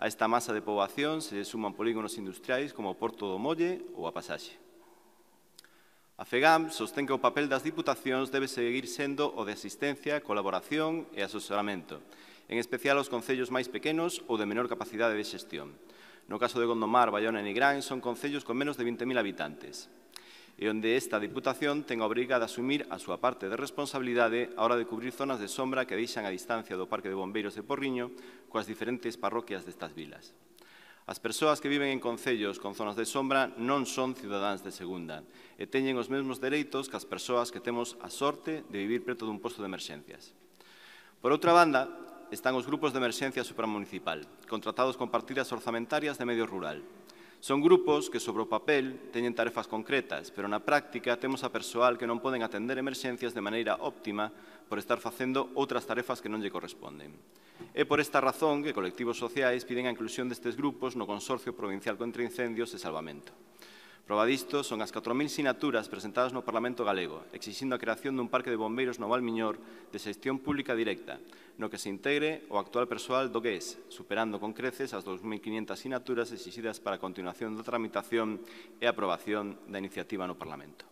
A esta masa de poboación se suman polígonos industriais como o Porto do Molle ou a Pasaxe. A FEGAM sostén que o papel das diputacións debe seguir sendo o de asistencia, colaboración e asesoramento, en especial aos concellos máis pequenos ou de menor capacidade de xestión. No caso de Gondomar, Bayona e Nigrán son concellos con menos de 20.000 habitantes e onde esta Diputación ten a obriga de asumir a súa parte de responsabilidade a hora de cubrir zonas de sombra que deixan a distancia do Parque de Bombeiros de Porriño coas diferentes parroquias destas vilas. As persoas que viven en concellos con zonas de sombra non son cidadáns de segunda e teñen os mesmos dereitos que as persoas que temos a sorte de vivir preto dun posto de emerxencias. Por outra banda, están os grupos de emerxencia supramunicipal, contratados con partidas orzamentarias de medio rural, Son grupos que sobre papel teñen tarefas concretas, pero na práctica temos a persoal que non poden atender emerxencias de maneira óptima por estar facendo outras tarefas que non lle corresponden. É por esta razón que colectivos sociais piden a inclusión destes grupos no Consorcio Provincial contra Incendios e Salvamento. Proba disto son as 4.000 sinaturas presentadas no Parlamento Galego, exixindo a creación dun parque de bombeiros no Valmiñor de xestión pública directa, no que se integre o actual persoal do superando con creces as 2.500 sinaturas exixidas para continuación da tramitación e aprobación da iniciativa no Parlamento.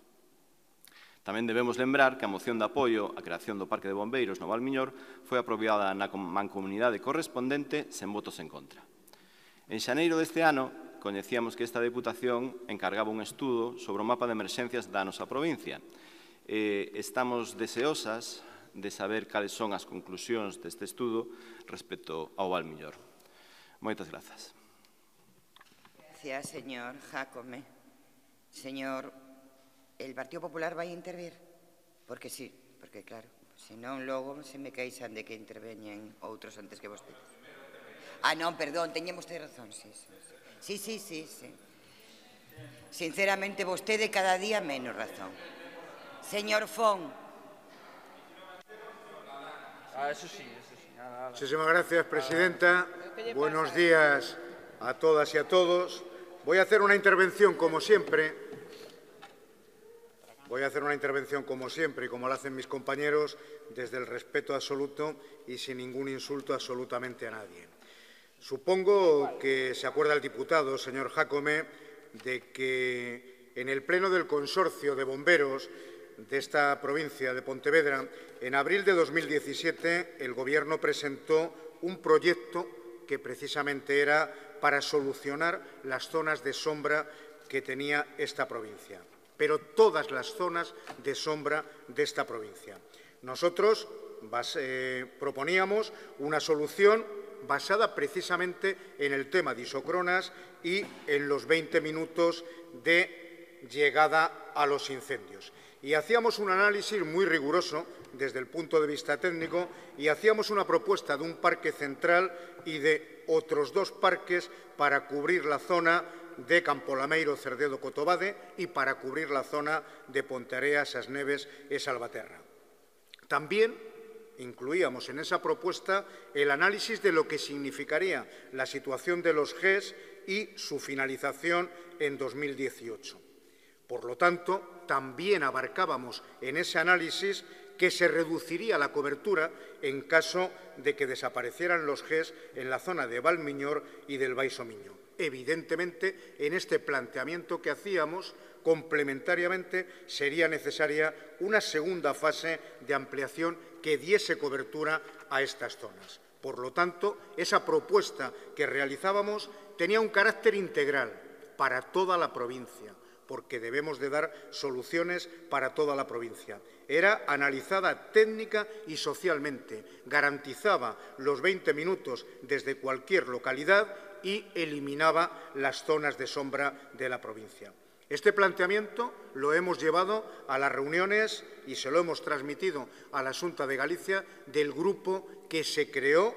Tamén debemos lembrar que a moción de apoio á creación do Parque de Bombeiros no Valmiñor foi aprobada na mancomunidade correspondente sen votos en contra. En xaneiro deste ano, coñecíamos que esta Deputación encargaba un estudo sobre o mapa de emerxencias da nosa provincia. Eh, estamos deseosas de saber cales son as conclusións deste estudo respecto ao Valmillor. Moitas grazas. Gracias, señor Jacome. Señor, el Partido Popular vai intervir? Porque sí, porque claro, senón logo se me queixan de que interveñen outros antes que vostedes. Ah, non, perdón, teñemos razón, sí, sí. sí. Sí, sí, sí, sí. Sinceramente, vostede cada día menos razón. Señor Fon. Ah, eso sí, eso sí. Nada, nada. Muchísimas gracias, Presidenta. Buenos días a todas y a todos. Voy a hacer una intervención, como siempre, Voy a hacer una intervención como siempre y como lo hacen mis compañeros, desde el respeto absoluto y sin ningún insulto absolutamente a nadie. Supongo que se acuerda el diputado, señor Jacome, de que en el Pleno del Consorcio de Bomberos de esta provincia de Pontevedra, en abril de 2017, el Gobierno presentó un proyecto que precisamente era para solucionar las zonas de sombra que tenía esta provincia, pero todas las zonas de sombra de esta provincia. Nosotros eh, proponíamos una solución basada precisamente en el tema de isocronas y en los 20 minutos de llegada a los incendios. Y hacíamos un análisis muy riguroso desde el punto de vista técnico y hacíamos una propuesta de un parque central y de otros dos parques para cubrir la zona de Campolameiro, Cerdedo, Cotobade y para cubrir la zona de Ponteareas, Asneves y Salvaterra. También incluíamos en esa propuesta el análisis de lo que significaría la situación de los GES y su finalización en 2018. Por lo tanto, también abarcábamos en ese análisis que se reduciría la cobertura en caso de que desaparecieran los GES en la zona de Valmiñor y del Baixo Miño. Evidentemente, en este planteamiento que hacíamos, complementariamente sería necesaria una segunda fase de ampliación que diese cobertura a estas zonas. Por lo tanto, esa propuesta que realizábamos tenía un carácter integral para toda la provincia, porque debemos de dar soluciones para toda la provincia. Era analizada técnica y socialmente, garantizaba los 20 minutos desde cualquier localidad y eliminaba las zonas de sombra de la provincia. Este planteamiento lo hemos llevado a las reuniones y se lo hemos transmitido a la Junta de Galicia del grupo que se creó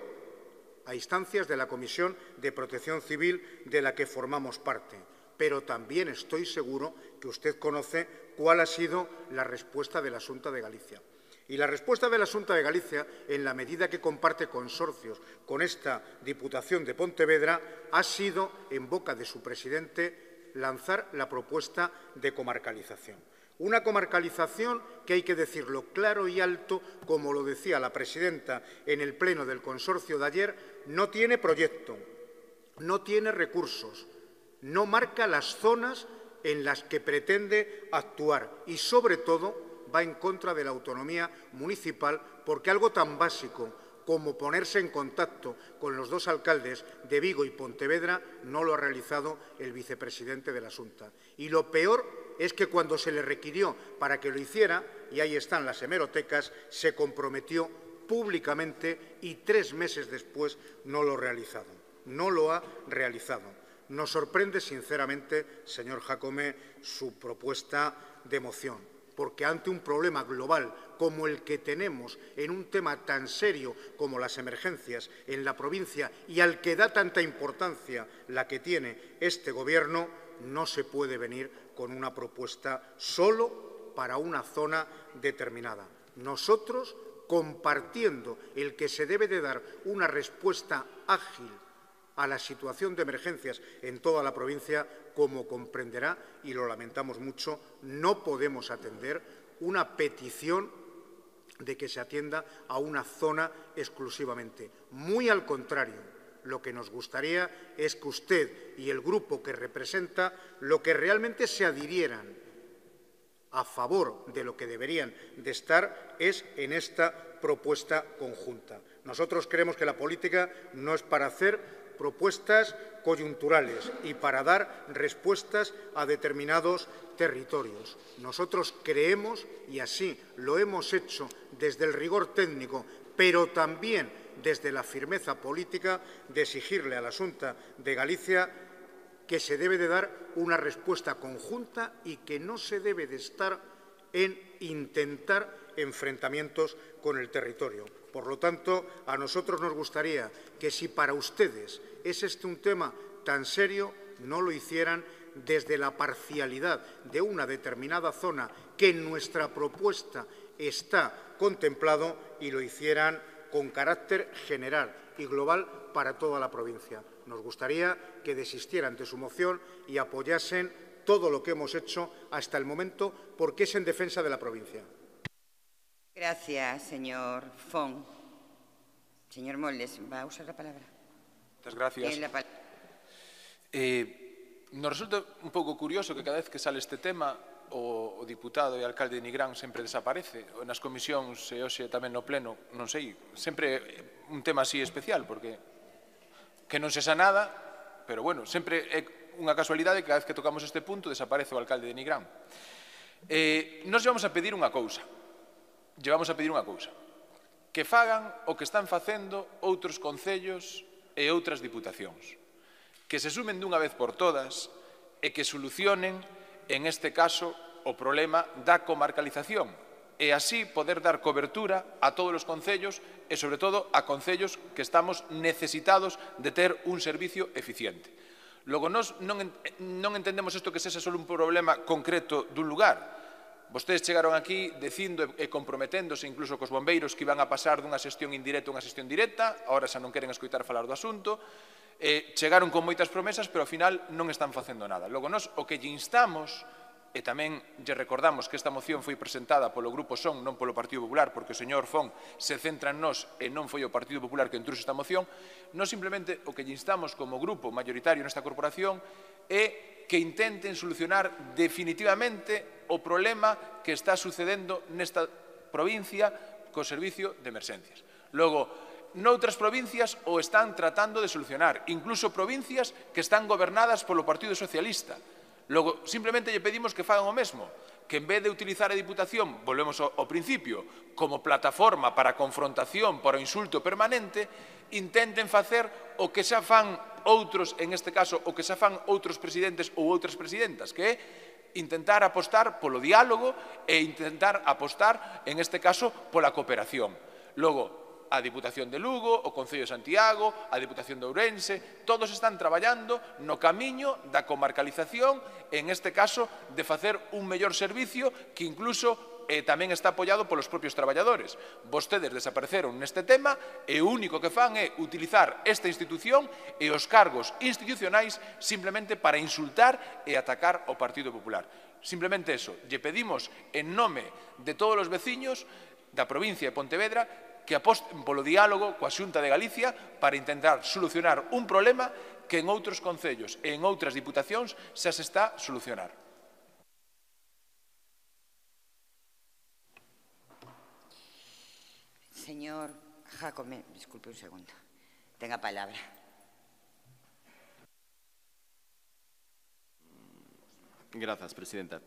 a instancias de la Comisión de Protección Civil de la que formamos parte. Pero también estoy seguro que usted conoce cuál ha sido la respuesta de la Junta de Galicia. Y la respuesta de la Junta de Galicia, en la medida que comparte consorcios con esta Diputación de Pontevedra, ha sido, en boca de su presidente, lanzar la propuesta de comarcalización. Una comarcalización que hay que decirlo claro y alto, como lo decía la presidenta en el pleno del consorcio de ayer, no tiene proyecto, no tiene recursos, no marca las zonas en las que pretende actuar y, sobre todo, va en contra de la autonomía municipal porque algo tan básico como ponerse en contacto con los dos alcaldes de Vigo y Pontevedra no lo ha realizado el vicepresidente de la Junta. Y lo peor es que cuando se le requirió para que lo hiciera, y ahí están las hemerotecas, se comprometió públicamente y tres meses después no lo ha realizado. No lo ha realizado. Nos sorprende, sinceramente, señor Jacome, su propuesta de moción porque ante un problema global como el que tenemos en un tema tan serio como las emergencias en la provincia y al que da tanta importancia la que tiene este Gobierno, no se puede venir con una propuesta solo para una zona determinada. Nosotros, compartiendo el que se debe de dar una respuesta ágil a la situación de emergencias en toda la provincia, como comprenderá, y lo lamentamos mucho, no podemos atender una petición de que se atienda a una zona exclusivamente. Muy al contrario, lo que nos gustaría es que usted y el grupo que representa lo que realmente se adhirieran a favor de lo que deberían de estar es en esta propuesta conjunta. Nosotros creemos que la política no es para hacer propuestas coyunturales y para dar respuestas a determinados territorios. Nosotros creemos, y así lo hemos hecho desde el rigor técnico, pero también desde la firmeza política de exigirle a la Junta de Galicia que se debe de dar una respuesta conjunta y que no se debe de estar en intentar enfrentamientos con el territorio. Por lo tanto, a nosotros nos gustaría que si para ustedes es este un tema tan serio, no lo hicieran desde la parcialidad de una determinada zona que en nuestra propuesta está contemplado y lo hicieran con carácter general y global para toda la provincia. Nos gustaría que desistieran de su moción y apoyasen todo lo que hemos hecho hasta el momento porque es en defensa de la provincia. Gracias, señor Fon. Señor Moldes, ¿va a usar la palabra? Muchas gracias. La eh, nos resulta un pouco curioso que cada vez que sale este tema o, o diputado e alcalde de Nigrán sempre desaparece. O nas comisións e hoxe tamén no pleno, non sei, sempre un tema así especial, porque que non se sa nada, pero bueno, sempre é unha casualidade que cada vez que tocamos este punto desaparece o alcalde de Nigrán. Eh, nos vamos a pedir unha cousa, llevamos a pedir unha cousa. Que fagan o que están facendo outros concellos e outras diputacións. Que se sumen dunha vez por todas e que solucionen, en este caso, o problema da comarcalización e así poder dar cobertura a todos os concellos e, sobre todo, a concellos que estamos necesitados de ter un servicio eficiente. Logo, nos non, entendemos isto que sexa só un problema concreto dun lugar, Vostedes chegaron aquí dicindo e comprometéndose incluso cos bombeiros que iban a pasar dunha xestión indirecta a unha xestión directa, agora xa non queren escoitar falar do asunto, eh, chegaron con moitas promesas, pero ao final non están facendo nada. Logo, nós o que lle instamos e tamén lle recordamos que esta moción foi presentada polo Grupo SON, non polo Partido Popular, porque o señor Fon se centra en nós e non foi o Partido Popular que entruxe esta moción, non simplemente o que instamos como grupo mayoritario nesta corporación é que intenten solucionar definitivamente o problema que está sucedendo nesta provincia co servicio de emerxencias. Logo, noutras provincias o están tratando de solucionar, incluso provincias que están gobernadas polo Partido Socialista, Logo, simplemente lle pedimos que fagan o mesmo, que en vez de utilizar a Diputación, volvemos ao, principio, como plataforma para confrontación, para insulto permanente, intenten facer o que xa fan outros, en este caso, o que xa fan outros presidentes ou outras presidentas, que intentar apostar polo diálogo e intentar apostar, en este caso, pola cooperación. Logo, a Diputación de Lugo, o Concello de Santiago, a Diputación de Ourense, todos están traballando no camiño da comarcalización, en este caso, de facer un mellor servicio que incluso eh, tamén está apoiado polos propios traballadores. Vostedes desapareceron neste tema e o único que fan é utilizar esta institución e os cargos institucionais simplemente para insultar e atacar ao Partido Popular. Simplemente eso. Lle pedimos en nome de todos os veciños da provincia de Pontevedra que aposten polo diálogo coa Xunta de Galicia para intentar solucionar un problema que en outros concellos e en outras diputacións xa se está a solucionar. Señor Jacome, disculpe un segundo. Tenga palabra. Grazas, Presidenta.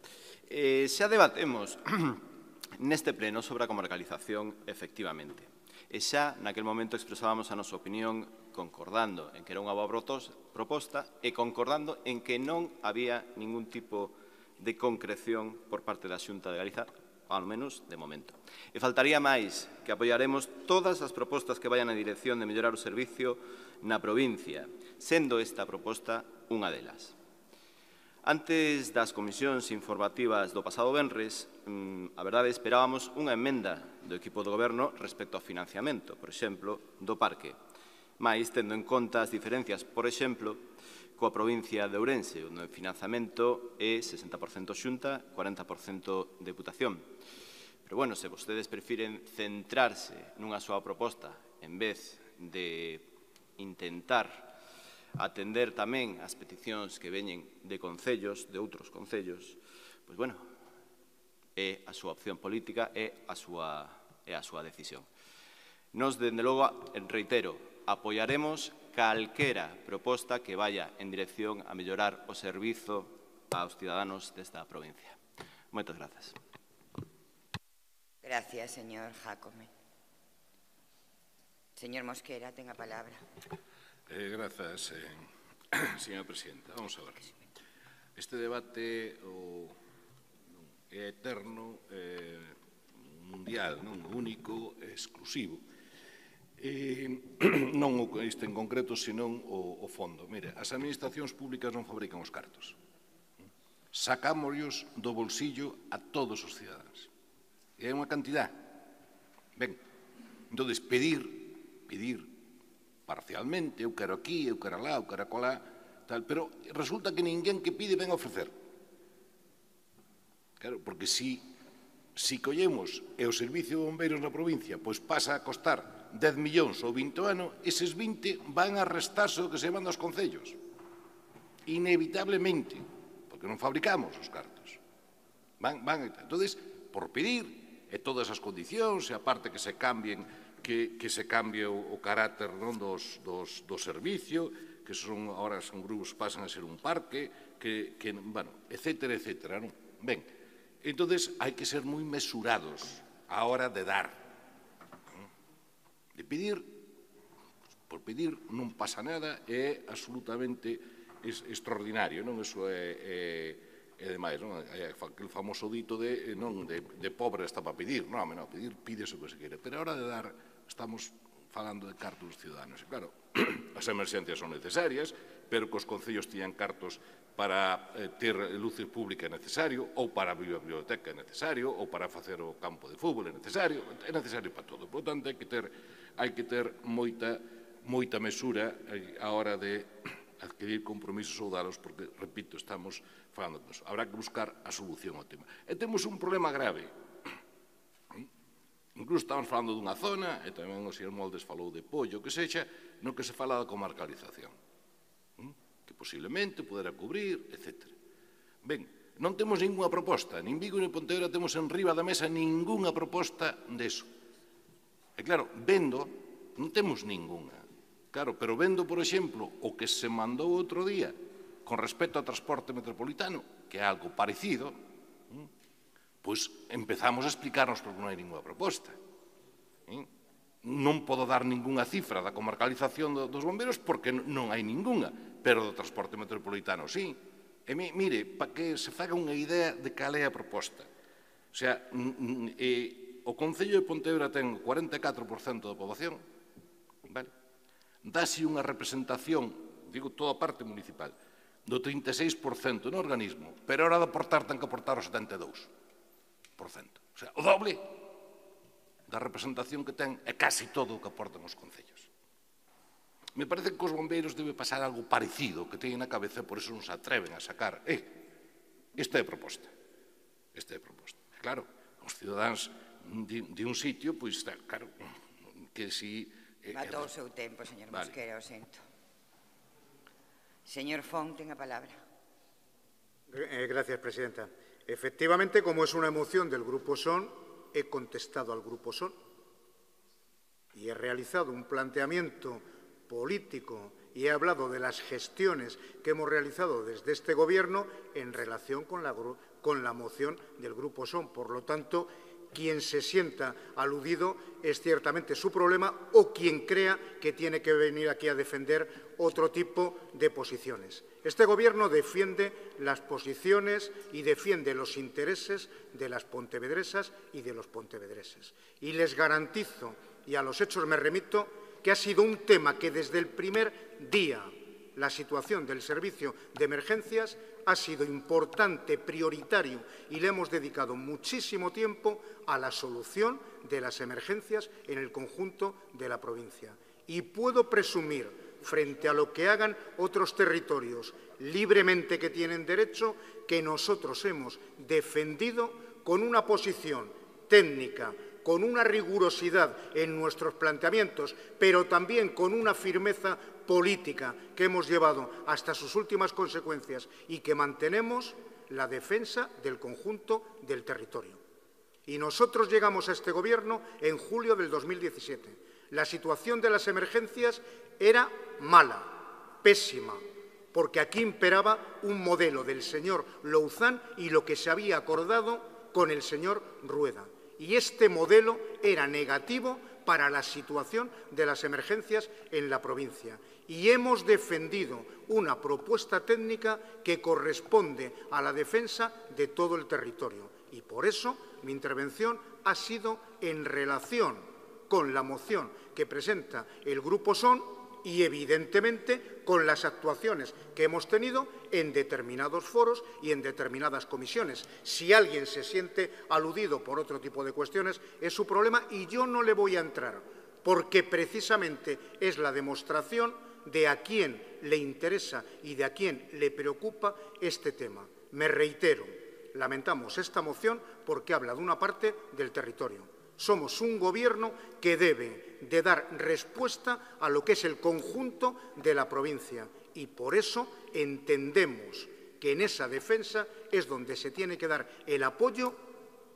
Eh, xa debatemos <clears throat> neste pleno sobre a comarcalización efectivamente. E xa naquel momento expresábamos a nosa opinión concordando en que era unha boa proposta e concordando en que non había ningún tipo de concreción por parte da Xunta de Galiza, ao menos de momento. E faltaría máis que apoiaremos todas as propostas que vayan na dirección de mellorar o servicio na provincia, sendo esta proposta unha delas. Antes das comisións informativas do pasado venres, mm, Mm, a verdade, esperábamos unha emenda do equipo do goberno respecto ao financiamento, por exemplo, do parque. Mais, tendo en conta as diferencias, por exemplo, coa provincia de Ourense, onde o financiamento é 60% xunta, 40% deputación. Pero, bueno, se vostedes prefiren centrarse nunha súa proposta en vez de intentar atender tamén as peticións que veñen de concellos, de outros concellos, pois, bueno, é a súa opción política, é a súa, é a súa decisión. Nos, dende logo, reitero, apoiaremos calquera proposta que vaya en dirección a mellorar o servizo aos ciudadanos desta provincia. Moitas grazas. Gracias, señor Jacome. Señor Mosquera, tenga palabra. Eh, grazas, eh, <clears throat> señora Presidenta. Vamos a ver. Este debate o, é eterno, eh, mundial, non único, exclusivo. E, eh, <clears throat> non este en concreto, senón o, o fondo. Mire, as administracións públicas non fabrican os cartos. Sacámoslos do bolsillo a todos os cidadáns. E hai unha cantidad. Ben, entón, pedir, pedir parcialmente, eu quero aquí, eu quero lá, eu quero colá, tal, pero resulta que ninguén que pide ven a ofrecer. Claro, porque si, si collemos e o Servicio de Bombeiros na provincia pois pasa a costar 10 millóns ou 20 ano, eses 20 van a restarse do que se manda aos concellos. Inevitablemente, porque non fabricamos os cartos. Van, van, entonces, por pedir e todas as condicións, e aparte que se cambien que, que se cambie o, o carácter non dos, dos, do servicio, que son, ahora son grupos pasan a ser un parque, que, que bueno, etcétera, etcétera. Non? Ben, Entonces hay que ser muy mesurados a hora de dar. De pedir, por pedir non pasa nada, é absolutamente es, extraordinario, non? Eso é, é e demais, non? É aquel famoso dito de eh, non de, de pobre está para pedir, non, non, pedir pides o que se quere, pero a hora de dar estamos falando de cartos dos ciudadanos. E claro, <clears throat> as emerxencias son necesarias, pero que os concellos tiñan cartos para eh, ter luces públicas é necesario, ou para a biblioteca é necesario, ou para facer o campo de fútbol é necesario, é necesario para todo. Por tanto, hai que ter, hai que ter moita, moita mesura eh, a hora de <coughs> adquirir compromisos ou dalos, porque, repito, estamos falando de eso. Habrá que buscar a solución ao tema. E temos un problema grave. <coughs> Eh, incluso estamos falando dunha zona, e tamén o señor Moldes falou de pollo, que sexa, no que se fala da comarcalización. Que posiblemente poderá cubrir, etc. Ben, non temos ninguna proposta, nin Vigo nin Pontevedra temos en riba da mesa ninguna proposta deso. E claro, vendo, non temos ninguna. Claro, pero vendo, por exemplo, o que se mandou outro día con respecto ao transporte metropolitano, que é algo parecido, pois empezamos a explicarnos porque non hai ninguna proposta. Non podo dar ninguna cifra da comarcalización dos bomberos porque non hai ninguna, pero do transporte metropolitano sí. E mire, para que se faga unha idea de cal é a proposta. O sea, e, o de Pontevedra ten 44% da poboación, vale? dase unha representación, digo toda parte municipal, do 36% no organismo, pero a hora de aportar ten que aportar o 72%. O sea, o doble da representación que ten é casi todo o que aportan os concellos. Me parece que cos bombeiros debe pasar algo parecido que teñen na cabeza, por eso non se atreven a sacar. Eh, esta é a proposta. Esta é a proposta. Claro, os cidadáns de, de un sitio, pois, claro, que si Eh, Matou o seu tempo, señor vale. Mosquera, o sento. Señor Font, ten a palabra. Eh, gracias, presidenta. Efectivamente, como es una emoción del Grupo SON, he contestado al Grupo SON y he realizado un planteamiento político y he hablado de las gestiones que hemos realizado desde este Gobierno en relación con la, con la moción del Grupo SON. Por lo tanto, quien se sienta aludido es ciertamente su problema o quien crea que tiene que venir aquí a defender otro tipo de posiciones. Este Gobierno defiende las posiciones y defiende los intereses de las pontevedresas y de los pontevedreses. Y les garantizo, y a los hechos me remito, que ha sido un tema que desde el primer día la situación del servicio de emergencias ha sido importante, prioritario y le hemos dedicado muchísimo tiempo a la solución de las emergencias en el conjunto de la provincia. Y puedo presumir, frente a lo que hagan otros territorios libremente que tienen derecho, que nosotros hemos defendido con una posición técnica, con una rigurosidad en nuestros planteamientos, pero también con una firmeza política que hemos llevado hasta sus últimas consecuencias y que mantenemos la defensa del conjunto del territorio. Y nosotros llegamos a este Gobierno en julio del 2017. La situación de las emergencias era mala, pésima, porque aquí imperaba un modelo del señor Louzán y lo que se había acordado con el señor Rueda. Y este modelo era negativo para la situación de las emergencias en la provincia y hemos defendido una propuesta técnica que corresponde a la defensa de todo el territorio. Y por eso mi intervención ha sido en relación con la moción que presenta el Grupo SON y, evidentemente, con las actuaciones que hemos tenido en determinados foros y en determinadas comisiones. Si alguien se siente aludido por otro tipo de cuestiones, es su problema y yo no le voy a entrar, porque precisamente es la demostración de a quién le interesa y de a quién le preocupa este tema. Me reitero, lamentamos esta moción porque habla de una parte del territorio. Somos un gobierno que debe de dar respuesta a lo que es el conjunto de la provincia. Y por eso entendemos que en esa defensa es donde se tiene que dar el apoyo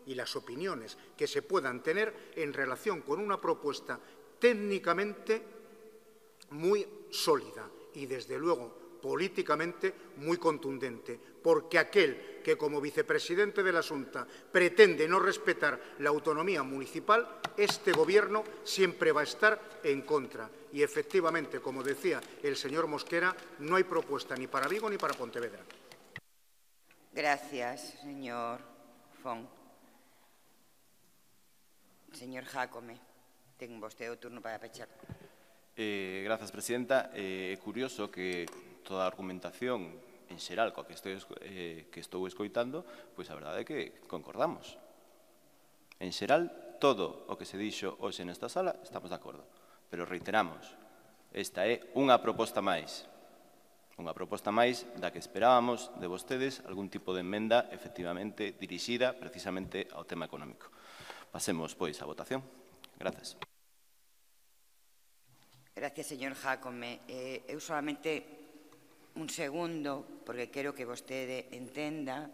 y las opiniones que se puedan tener en relación con una propuesta técnicamente muy sólida y, desde luego, políticamente muy contundente, porque aquel que, como vicepresidente de la Junta, pretende no respetar la autonomía municipal, este Gobierno siempre va a estar en contra. Y, efectivamente, como decía el señor Mosquera, no hay propuesta ni para Vigo ni para Pontevedra. Gracias, señor Fon. Señor Jacome, ten vostede o turno para pechar. Eh, grazas, Presidenta. Eh, é curioso que toda argumentación en xeral coa que estou, eh, que estou escoitando, pois a verdade é que concordamos. En xeral, todo o que se dixo hoxe nesta sala estamos de acordo. Pero reiteramos, esta é unha proposta máis. Unha proposta máis da que esperábamos de vostedes algún tipo de enmenda efectivamente dirixida precisamente ao tema económico. Pasemos, pois, á votación. Gracias. Gracias, señor Jacome. Eh, eu solamente un segundo, porque quero que vostede entenda,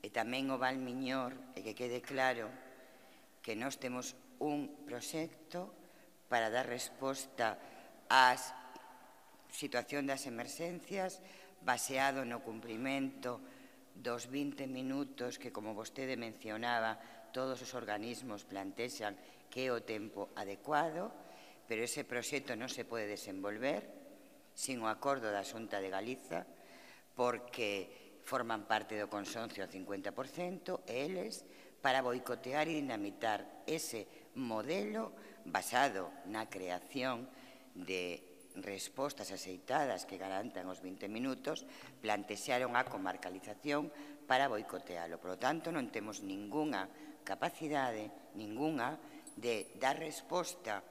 e tamén o Val Miñor, e que quede claro que nós temos un proxecto para dar resposta ás situación das emerxencias baseado no cumprimento dos 20 minutos que, como vostede mencionaba, todos os organismos plantexan que é o tempo adecuado, pero ese proxecto non se pode desenvolver sin o acordo da Xunta de Galiza porque forman parte do consorcio ao 50% e para boicotear e dinamitar ese modelo basado na creación de respostas aceitadas que garantan os 20 minutos, plantexaron a comarcalización para boicotealo. Por lo tanto, non temos ningunha capacidade, ningunha, de dar resposta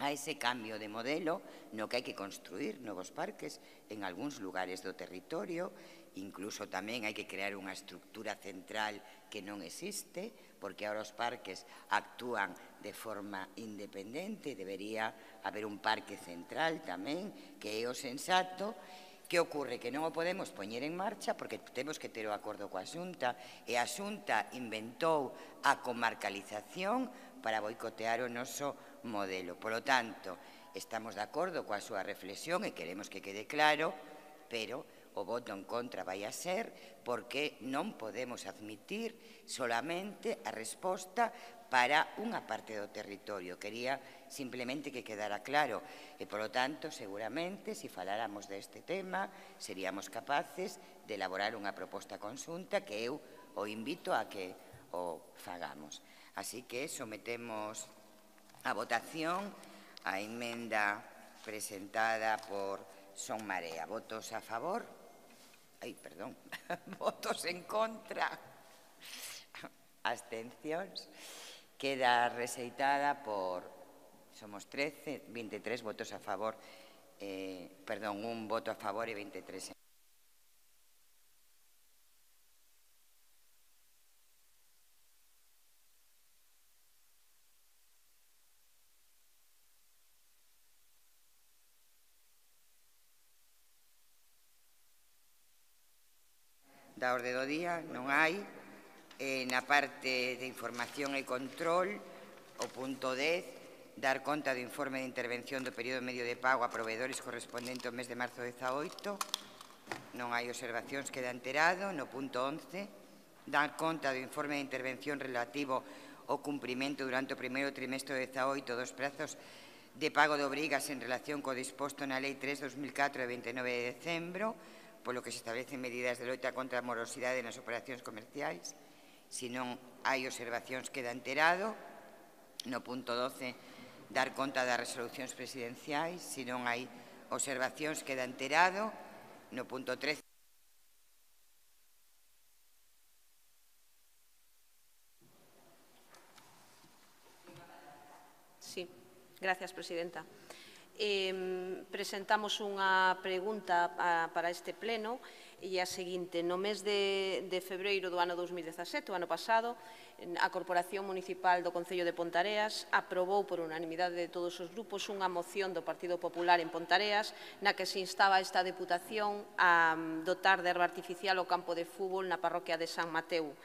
a ese cambio de modelo no que hai que construir novos parques en algúns lugares do territorio, incluso tamén hai que crear unha estructura central que non existe, porque ahora os parques actúan de forma independente, debería haber un parque central tamén, que é o sensato, Que ocorre? Que non o podemos poñer en marcha porque temos que ter o acordo coa Xunta e a Xunta inventou a comarcalización para boicotear o noso modelo. Por lo tanto, estamos de acordo coa súa reflexión e queremos que quede claro, pero o voto en contra vai a ser porque non podemos admitir solamente a resposta para unha parte do territorio. Quería simplemente que quedara claro e, polo tanto, seguramente, se faláramos deste tema, seríamos capaces de elaborar unha proposta consunta que eu o invito a que o fagamos. Así que sometemos a votación a emenda presentada por Son Marea. Votos a favor? Ai, perdón, <laughs> votos en contra, abstencións, queda reseitada por, somos 13, 23 votos a favor, eh, perdón, un voto a favor e 23 en da orde do día, non hai. Eh, na parte de información e control, o punto 10, dar conta do informe de intervención do período medio de pago a proveedores correspondente ao mes de marzo 18. Non hai observacións, queda enterado. No punto 11, dar conta do informe de intervención relativo ao cumprimento durante o primeiro trimestre do 18 dos prazos de pago de obrigas en relación co disposto na Lei 3-2004 de 29 de decembro polo que se establecen medidas de loita contra a morosidade nas operacións comerciais. Se non hai observacións, queda enterado. No punto 12, dar conta das resolucións presidenciais. Se non hai observacións, queda enterado. No punto 13, Sí, gracias, presidenta eh, presentamos unha pregunta a, para este pleno e a seguinte. No mes de, de febreiro do ano 2017, o ano pasado, a Corporación Municipal do Concello de Pontareas aprobou por unanimidade de todos os grupos unha moción do Partido Popular en Pontareas na que se instaba esta Deputación a dotar de erva artificial o campo de fútbol na parroquia de San Mateu.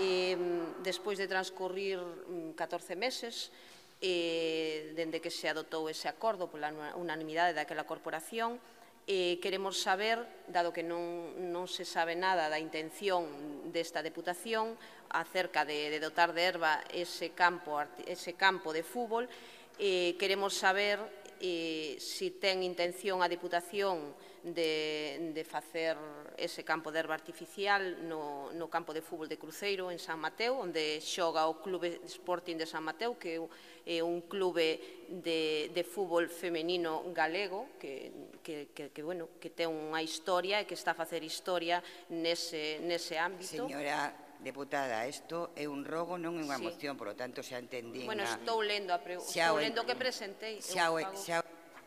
E, despois de transcurrir 14 meses, eh, dende que se adotou ese acordo pola unanimidade daquela corporación, eh, queremos saber, dado que non, non se sabe nada da intención desta Deputación acerca de, de dotar de erva ese campo, ese campo de fútbol, eh, queremos saber eh, si ten intención a Deputación de, de facer ese campo de erva artificial no, no campo de fútbol de Cruceiro en San Mateo, onde xoga o Clube Sporting de San Mateo, que é un clube de, de fútbol femenino galego que, que, que, que, bueno, que ten unha historia e que está a facer historia nese, nese ámbito. Señora Deputada, isto é un rogo, non é unha sí. moción, por lo tanto xa entendí. Bueno, estou lendo a pregunta, estou lendo que presentei. Xa, xa, xa,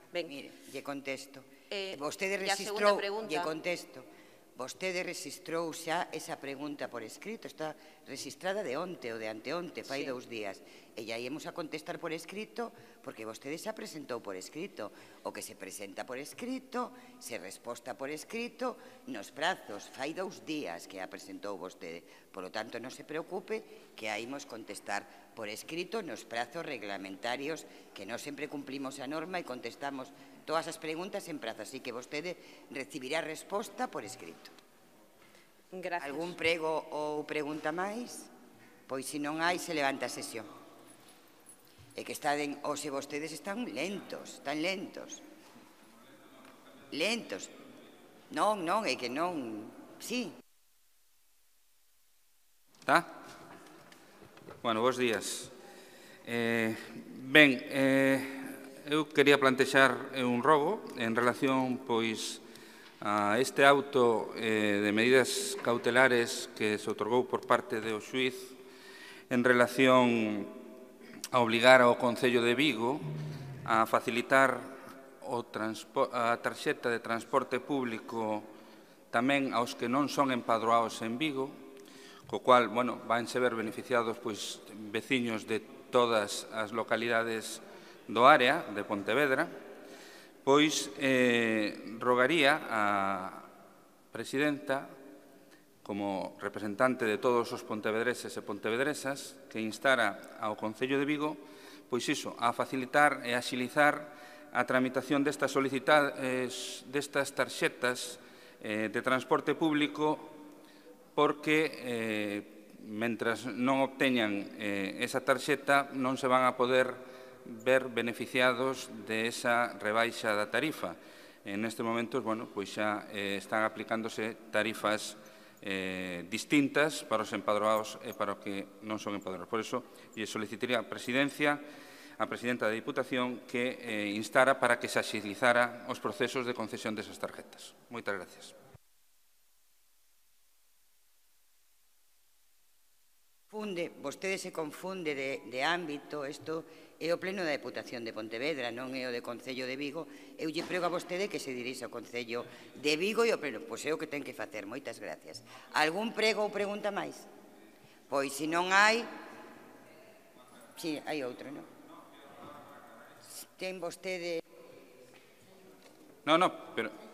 ben. Mire, lle contesto Eh, Vostede e registrou, lle contesto, vostede registrou xa esa pregunta por escrito, está registrada de onte ou de anteonte, fai Sí. dous días. E ya íamos a contestar por escrito, porque vostede xa presentou por escrito. O que se presenta por escrito, se resposta por escrito, nos prazos, fai dous días que a presentou vostede. Por lo tanto, non se preocupe que a imos contestar por escrito nos prazos reglamentarios que non sempre cumplimos a norma e contestamos todas as preguntas en prazo, así que vostede recibirá resposta por escrito. Gracias. Algún prego ou pregunta máis? Pois se non hai, se levanta a sesión. E que estaden, ou se vostedes están lentos, están lentos. Lentos. Non, non, é que non... Sí. Está? Bueno, bons días. Eh, ben, eh, eu quería plantexar un rogo en relación, pois, a este auto eh, de medidas cautelares que se otorgou por parte do xuiz en relación a obligar ao Concello de Vigo a facilitar o a tarxeta de transporte público tamén aos que non son empadroados en Vigo, co cual, bueno, vanse ver beneficiados pois veciños de todas as localidades do área de Pontevedra, pois eh, rogaría a presidenta como representante de todos os pontevedreses e pontevedresas que instara ao Concello de Vigo pois iso, a facilitar e axilizar a tramitación destas solicitadas destas tarxetas eh, de transporte público porque eh, mentras non obteñan eh, esa tarxeta non se van a poder ver beneficiados de esa rebaixa da tarifa. En estes momentos, bueno, pois xa eh, están aplicándose tarifas eh, distintas para os empadroados e para os que non son empadroados. Por iso, lle solicitaría a Presidencia a Presidenta da Diputación que eh, instara para que se axilizara os procesos de concesión desas tarjetas. Moitas gracias. Funde, vostede se confunde de, de ámbito, isto é o pleno da Deputación de Pontevedra, non é o de Concello de Vigo. Eu lle prego a vostede que se dirixe ao Concello de Vigo e o pleno. Pois é o que ten que facer. Moitas gracias. Algún prego ou pregunta máis? Pois, se non hai... Si, sí, hai outro, non? Ten vostede... No, no, pero...